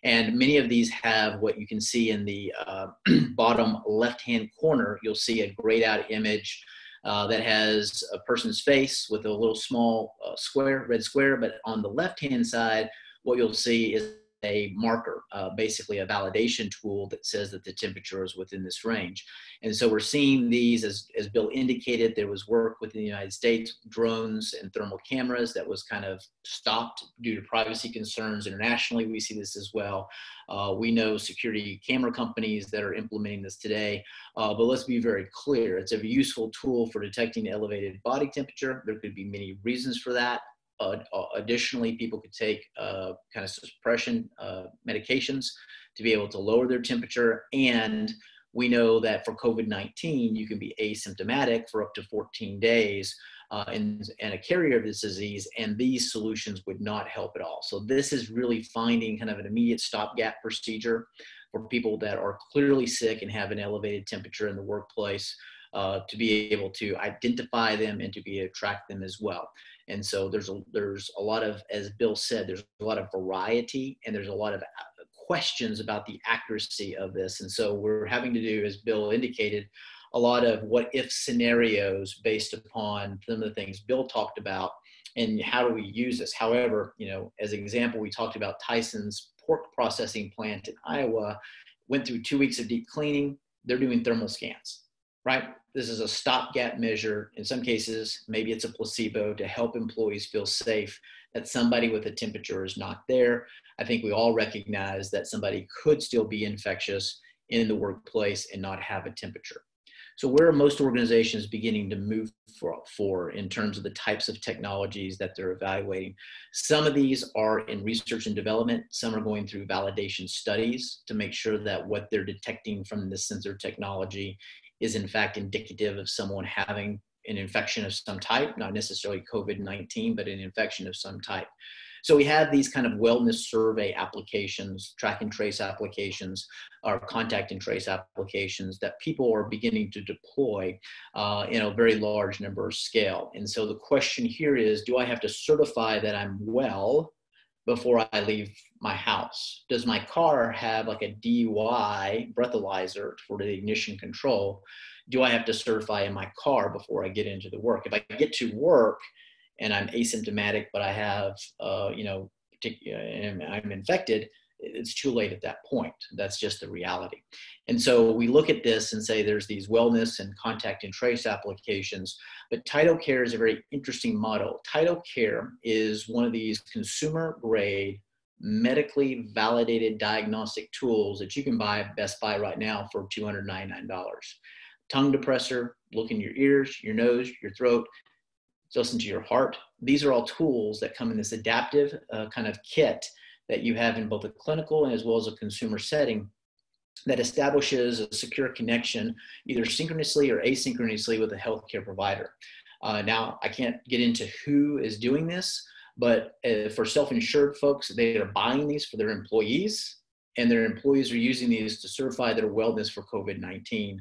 And many of these have what you can see in the uh, bottom left hand corner. You'll see a grayed out image. Uh, that has a person's face with a little small uh, square, red square, but on the left hand side, what you'll see is a marker, uh, basically a validation tool that says that the temperature is within this range. And so we're seeing these, as, as Bill indicated, there was work within the United States, drones and thermal cameras that was kind of stopped due to privacy concerns. Internationally, we see this as well. Uh, we know security camera companies that are implementing this today, uh, but let's be very clear. It's a useful tool for detecting elevated body temperature. There could be many reasons for that. Uh, additionally, people could take uh, kind of suppression uh, medications to be able to lower their temperature. And we know that for COVID 19, you can be asymptomatic for up to 14 days uh, and, and a carrier of this disease, and these solutions would not help at all. So, this is really finding kind of an immediate stopgap procedure for people that are clearly sick and have an elevated temperature in the workplace. Uh, to be able to identify them and to be able to track them as well. And so there's a, there's a lot of, as Bill said, there's a lot of variety and there's a lot of uh, questions about the accuracy of this. And so we're having to do, as Bill indicated, a lot of what if scenarios based upon some of the things Bill talked about and how do we use this. However, you know, as an example, we talked about Tyson's pork processing plant in Iowa, went through two weeks of deep cleaning. They're doing thermal scans, right? This is a stopgap measure. In some cases, maybe it's a placebo to help employees feel safe that somebody with a temperature is not there. I think we all recognize that somebody could still be infectious in the workplace and not have a temperature. So where are most organizations beginning to move for, for, in terms of the types of technologies that they're evaluating? Some of these are in research and development. Some are going through validation studies to make sure that what they're detecting from the sensor technology is in fact indicative of someone having an infection of some type, not necessarily COVID 19, but an infection of some type. So we have these kind of wellness survey applications, track and trace applications, or contact and trace applications that people are beginning to deploy uh, in a very large number of scale. And so the question here is, do I have to certify that I'm well before I leave my house? Does my car have like a DUI breathalyzer for the ignition control? Do I have to certify in my car before I get into the work? If I get to work and I'm asymptomatic, but I have, uh, you know, and I'm infected, it's too late at that point. That's just the reality. And so we look at this and say there's these wellness and contact and trace applications, but TytoCare is a very interesting model. Title Care is one of these consumer grade, medically validated diagnostic tools that you can buy at Best Buy right now for $299. Tongue depressor, look in your ears, your nose, your throat, listen to your heart. These are all tools that come in this adaptive uh, kind of kit that you have in both a clinical and as well as a consumer setting that establishes a secure connection either synchronously or asynchronously with a healthcare provider. Uh, now, I can't get into who is doing this, but uh, for self-insured folks, they are buying these for their employees, and their employees are using these to certify their wellness for COVID-19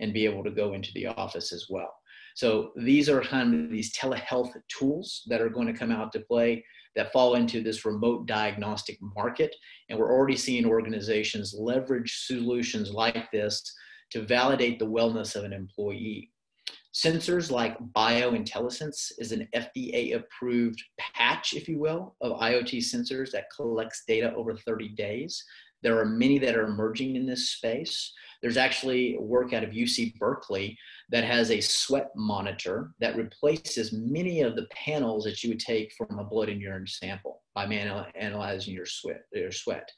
and be able to go into the office as well. So these are kind of these telehealth tools that are going to come out to play that fall into this remote diagnostic market. And we're already seeing organizations leverage solutions like this to validate the wellness of an employee. Sensors like BioIntelliSense is an FDA approved patch, if you will, of IoT sensors that collects data over 30 days. There are many that are emerging in this space. There's actually work out of UC Berkeley that has a sweat monitor that replaces many of the panels that you would take from a blood and urine sample by analyzing your sweat. Your sweat.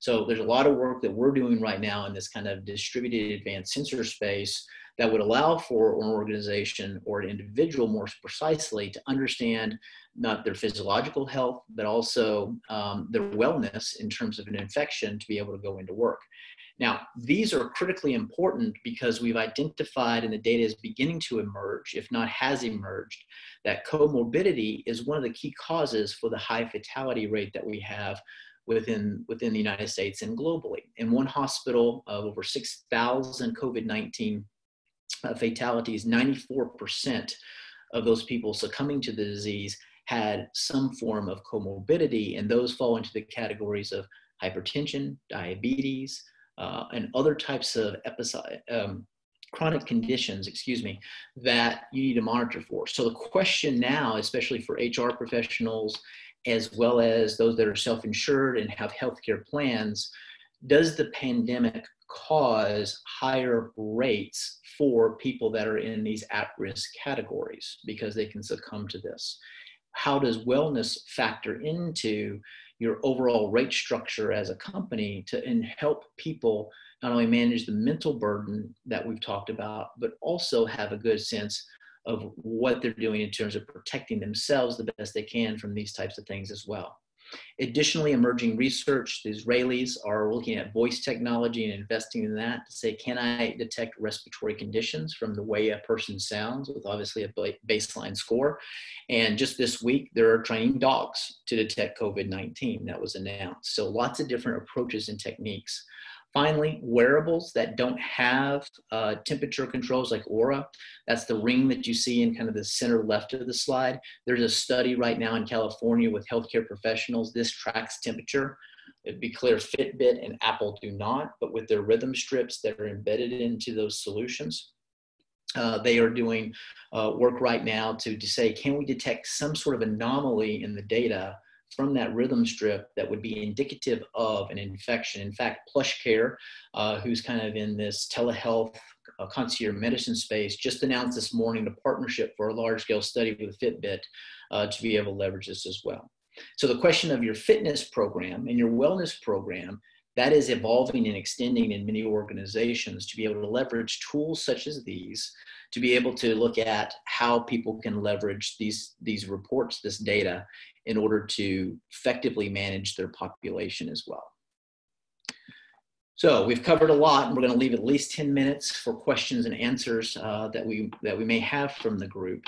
So there's a lot of work that we're doing right now in this kind of distributed advanced sensor space that would allow for an organization or an individual more precisely to understand not their physiological health, but also um, their wellness in terms of an infection to be able to go into work. Now, these are critically important because we've identified and the data is beginning to emerge, if not has emerged, that comorbidity is one of the key causes for the high fatality rate that we have within, within the United States and globally. In one hospital of over 6,000 COVID-19 uh, fatalities, 94% of those people succumbing to the disease had some form of comorbidity, and those fall into the categories of hypertension, diabetes, uh, and other types of episode, um, chronic conditions, excuse me, that you need to monitor for. So the question now, especially for HR professionals, as well as those that are self-insured and have healthcare plans, does the pandemic cause higher rates for people that are in these at-risk categories because they can succumb to this? How does wellness factor into your overall rate structure as a company to and help people not only manage the mental burden that we've talked about, but also have a good sense of what they're doing in terms of protecting themselves the best they can from these types of things as well. Additionally, emerging research, the Israelis are looking at voice technology and investing in that to say, can I detect respiratory conditions from the way a person sounds with obviously a baseline score? And just this week, they're training dogs to detect COVID-19 that was announced. So lots of different approaches and techniques. Finally, wearables that don't have uh, temperature controls like Oura, that's the ring that you see in kind of the center left of the slide. There's a study right now in California with healthcare professionals. This tracks temperature. It'd be clear Fitbit and Apple do not, but with their rhythm strips that are embedded into those solutions, uh, they are doing uh, work right now to, to say, can we detect some sort of anomaly in the data from that rhythm strip that would be indicative of an infection. In fact, PlushCare, uh, who's kind of in this telehealth uh, concierge medicine space, just announced this morning a partnership for a large scale study with Fitbit uh, to be able to leverage this as well. So the question of your fitness program and your wellness program that is evolving and extending in many organizations to be able to leverage tools such as these to be able to look at how people can leverage these these reports this data in order to effectively manage their population as well. So we've covered a lot, and we're going to leave at least 10 minutes for questions and answers uh, that we that we may have from the group.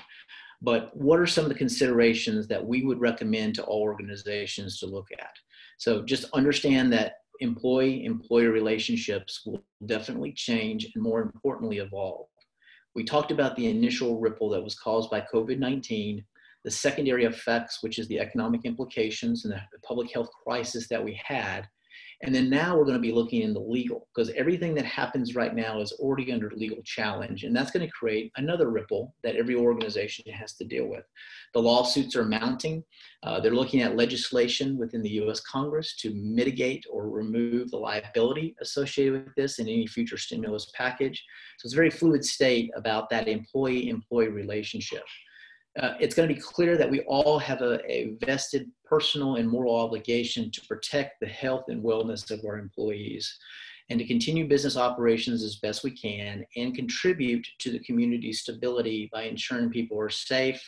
But what are some of the considerations that we would recommend to all organizations to look at? So just understand that employee-employer relationships will definitely change and more importantly evolve. We talked about the initial ripple that was caused by COVID-19, the secondary effects, which is the economic implications and the public health crisis that we had, and then now we're going to be looking into legal because everything that happens right now is already under legal challenge. And that's going to create another ripple that every organization has to deal with. The lawsuits are mounting. Uh, they're looking at legislation within the US Congress to mitigate or remove the liability associated with this in any future stimulus package. So it's a very fluid state about that employee employee relationship uh, it's going to be clear that we all have a, a, vested personal and moral obligation to protect the health and wellness of our employees and to continue business operations as best we can and contribute to the community's stability by ensuring people are safe,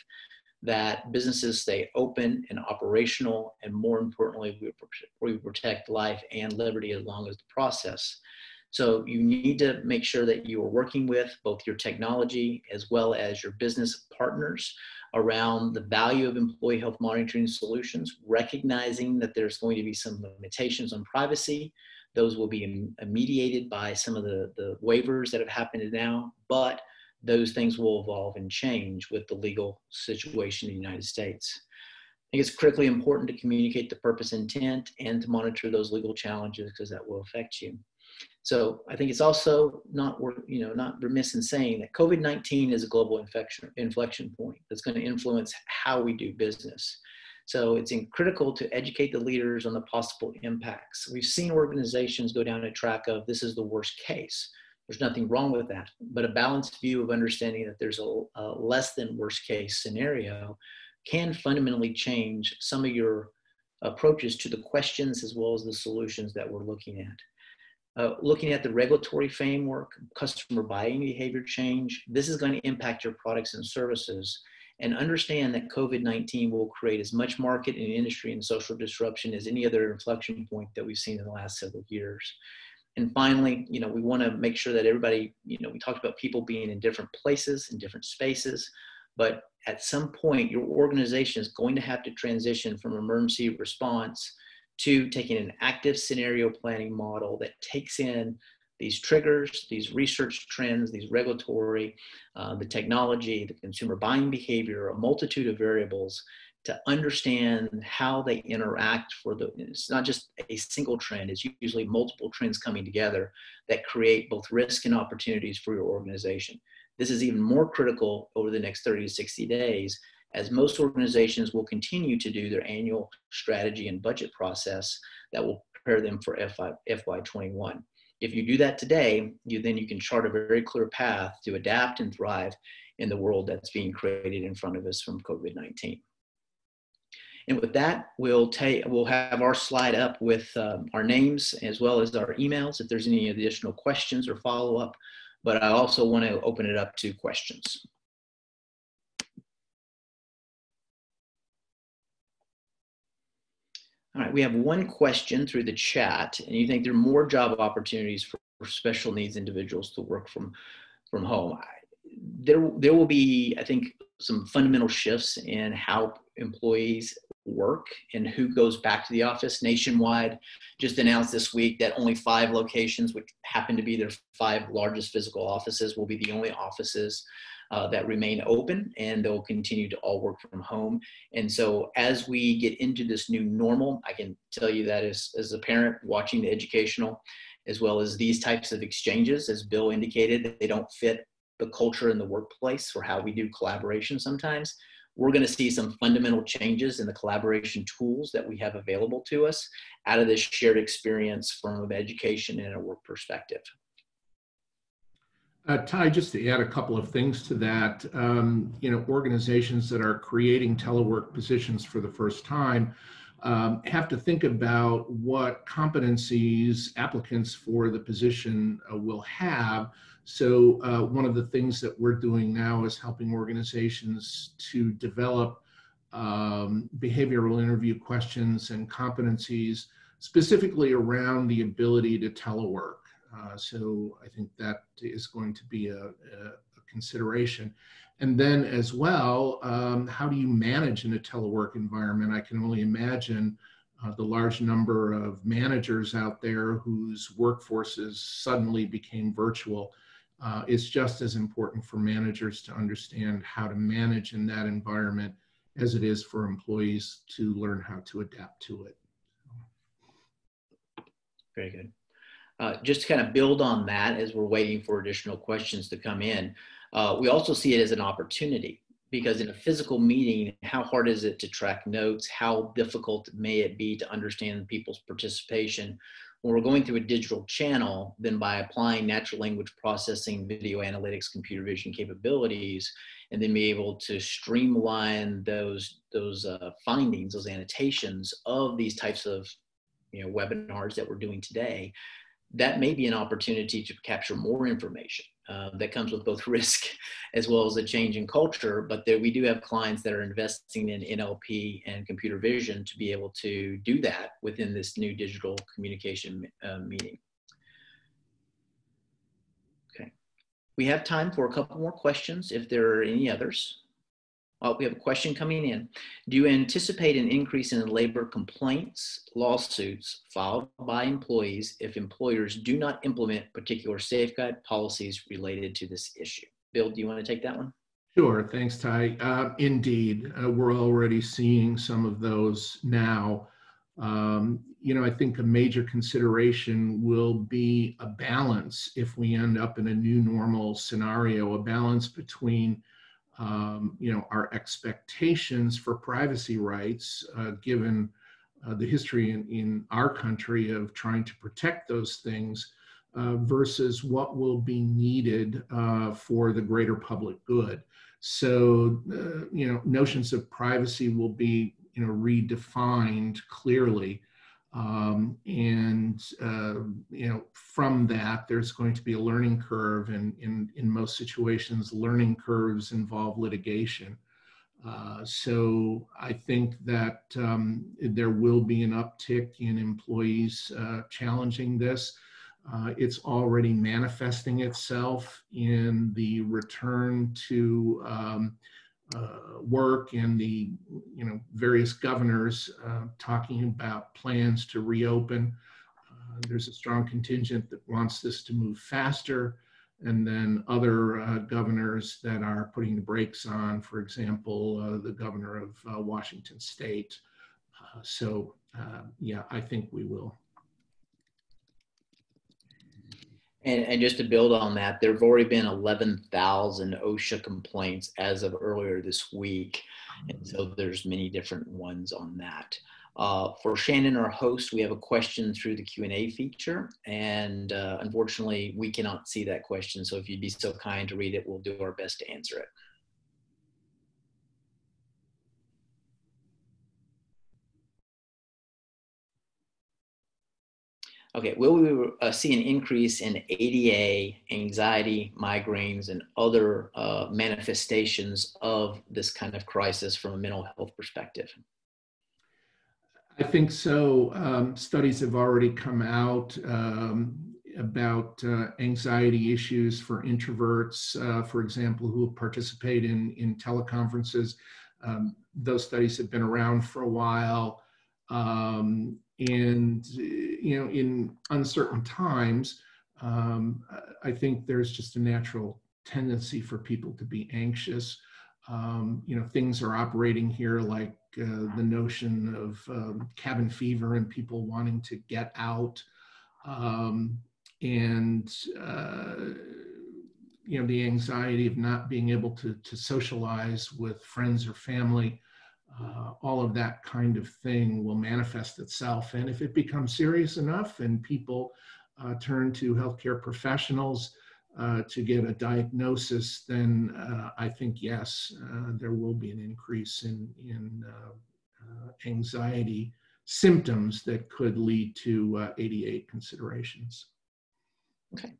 that businesses stay open and operational, and more importantly, we, we protect life and liberty as long as the process. So you need to make sure that you are working with both your technology as well as your business partners around the value of employee health monitoring solutions, recognizing that there's going to be some limitations on privacy. Those will be mediated by some of the, the waivers that have happened now, but those things will evolve and change with the legal situation in the United States. I think it's critically important to communicate the purpose intent and to monitor those legal challenges because that will affect you. So I think it's also not you know not remiss in saying that COVID-19 is a global infection inflection point that's going to influence how we do business. So it's critical to educate the leaders on the possible impacts. We've seen organizations go down a track of this is the worst case. There's nothing wrong with that, but a balanced view of understanding that there's a, a less than worst case scenario can fundamentally change some of your approaches to the questions as well as the solutions that we're looking at. Uh, looking at the regulatory framework, customer buying behavior change, this is going to impact your products and services. And understand that COVID-19 will create as much market and industry and social disruption as any other inflection point that we've seen in the last several years. And finally, you know, we want to make sure that everybody, you know, we talked about people being in different places, in different spaces, but at some point, your organization is going to have to transition from emergency response to taking an active scenario planning model that takes in these triggers, these research trends, these regulatory, uh, the technology, the consumer buying behavior, a multitude of variables to understand how they interact for the, it's not just a single trend, it's usually multiple trends coming together that create both risk and opportunities for your organization. This is even more critical over the next 30 to 60 days as most organizations will continue to do their annual strategy and budget process that will prepare them for FY, FY21. If you do that today, you then you can chart a very clear path to adapt and thrive in the world that's being created in front of us from COVID-19. And with that, we'll take we'll have our slide up with um, our names as well as our emails if there's any additional questions or follow up. But I also want to open it up to questions. All right, we have one question through the chat, and you think there are more job opportunities for, special needs individuals to work from from home. There, there will be, I think, some fundamental shifts in how employees work and who goes back to the office. Nationwide just announced this week that only five locations, which happen to be their five largest physical offices, will be the only offices uh, that remain open and they'll continue to all work from home. And so as we get into this new normal, I can tell you that as, as a parent watching the educational, as well as these types of exchanges, as Bill indicated, they don't fit the culture in the workplace or how we do collaboration sometimes. We're going to see some fundamental changes in the collaboration tools that we have available to us out of this shared experience from an education and a work perspective. Uh, Ty, just to add a couple of things to that, um, you know, organizations that are creating telework positions for the first time um, have to think about what competencies applicants for the position uh, will have. So uh, one of the things that we're doing now is helping organizations to develop um, behavioral interview questions and competencies specifically around the ability to telework. Uh, so I think that is going to be a, a, consideration. And then as well, um, how do you manage in a telework environment? I can only imagine uh, the large number of managers out there whose workforces suddenly became virtual. Uh, it's just as important for managers to understand how to manage in that environment as it is for employees to learn how to adapt to it. Very good. Uh, just to kind of build on that as we're waiting for additional questions to come in, uh, we also see it as an opportunity because in a physical meeting, how hard is it to track notes? How difficult may it be to understand people's participation? When we're going through a digital channel, then by applying natural language processing, video analytics, computer vision capabilities, and then be able to streamline those, those uh, findings, those annotations of these types of you know, webinars that we're doing today, that may be an opportunity to capture more information. Uh, that comes with both risk as well as a change in culture, but we do have clients that are investing in NLP and computer vision to be able to do that within this new digital communication uh, meeting. Okay, we have time for a couple more questions if there are any others. We have a question coming in. Do you anticipate an increase in labor complaints, lawsuits filed by employees if employers do not implement particular safeguard policies related to this issue? Bill, do you want to take that one? Sure, thanks, Ty. Uh, indeed, uh, we're already seeing some of those now. Um, you know, I think a major consideration will be a balance if we end up in a new normal scenario, a balance between um, you know, our expectations for privacy rights, uh, given uh, the history in, in our country of trying to protect those things, uh, versus what will be needed uh, for the greater public good. So, uh, you know, notions of privacy will be, you know, redefined clearly. Um, and uh, you know, from that, there's going to be a learning curve, and in in most situations, learning curves involve litigation. Uh, so I think that um, there will be an uptick in employees uh, challenging this. Uh, it's already manifesting itself in the return to um, uh, work and the you know various governors uh, talking about plans to reopen. Uh, there's a strong contingent that wants this to move faster, and then other uh, governors that are putting the brakes on. For example, uh, the governor of uh, Washington State. so yeah, I think we will. And, and just to build on that, there have already been 11,000 OSHA complaints as of earlier this week. And so there's many different ones on that. Uh, for Shannon, our host, we have a question through the Q&A feature. And uh, unfortunately, we cannot see that question. So if you'd be so kind to read it, we'll do our best to answer it. Okay, will we uh, see an increase in ADA, anxiety, migraines, and other uh, manifestations of this kind of crisis from a mental health perspective? I think so. Um, studies have already come out um, about uh, anxiety issues for introverts, uh, for example, who participate in, in teleconferences. Um, those studies have been around for a while. Um, and you know in uncertain times um, i think there's just a natural tendency for people to be anxious. Um, you know things are operating here like uh, the notion of um, cabin fever and people wanting to get out. Um, and uh, you know the anxiety of not being able to, to socialize with friends or family uh, all of that kind of thing will manifest itself. And if it becomes serious enough and people uh, turn to healthcare professionals uh, to get a diagnosis, then uh, I think, yes, uh, there will be an increase in, in uh, anxiety symptoms that could lead to ADA considerations. Okay.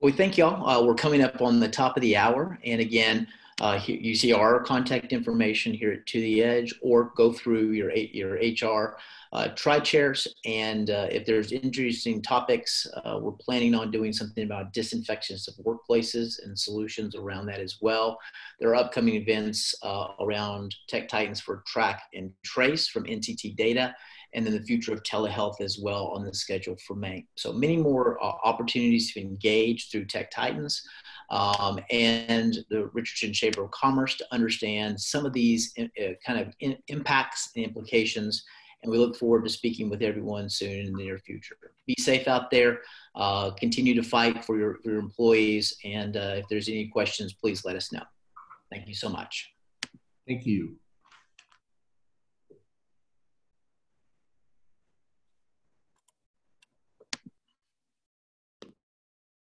Well, we thank y'all. we're coming up on the top of the hour. And again, Uh, you see our contact information here at 2THEDGE, or go through your your HR uh, TriChairs. And uh, if there's interesting topics, uh, we're planning on doing something about disinfections of workplaces and solutions around that as well. There are upcoming events uh, around Tech Titans for Track and Trace from NTT Data, and then the future of telehealth as well on the schedule for May. So many more uh, opportunities to engage through Tech Titans. Um, and the Richardson Chamber of Commerce to understand some of these uh, kind of in, impacts and implications and we look forward to speaking with everyone soon in the near future. Be safe out there. Uh, continue to fight for your, your employees. And uh, if there's any questions, please let us know. Thank you so much. Thank you.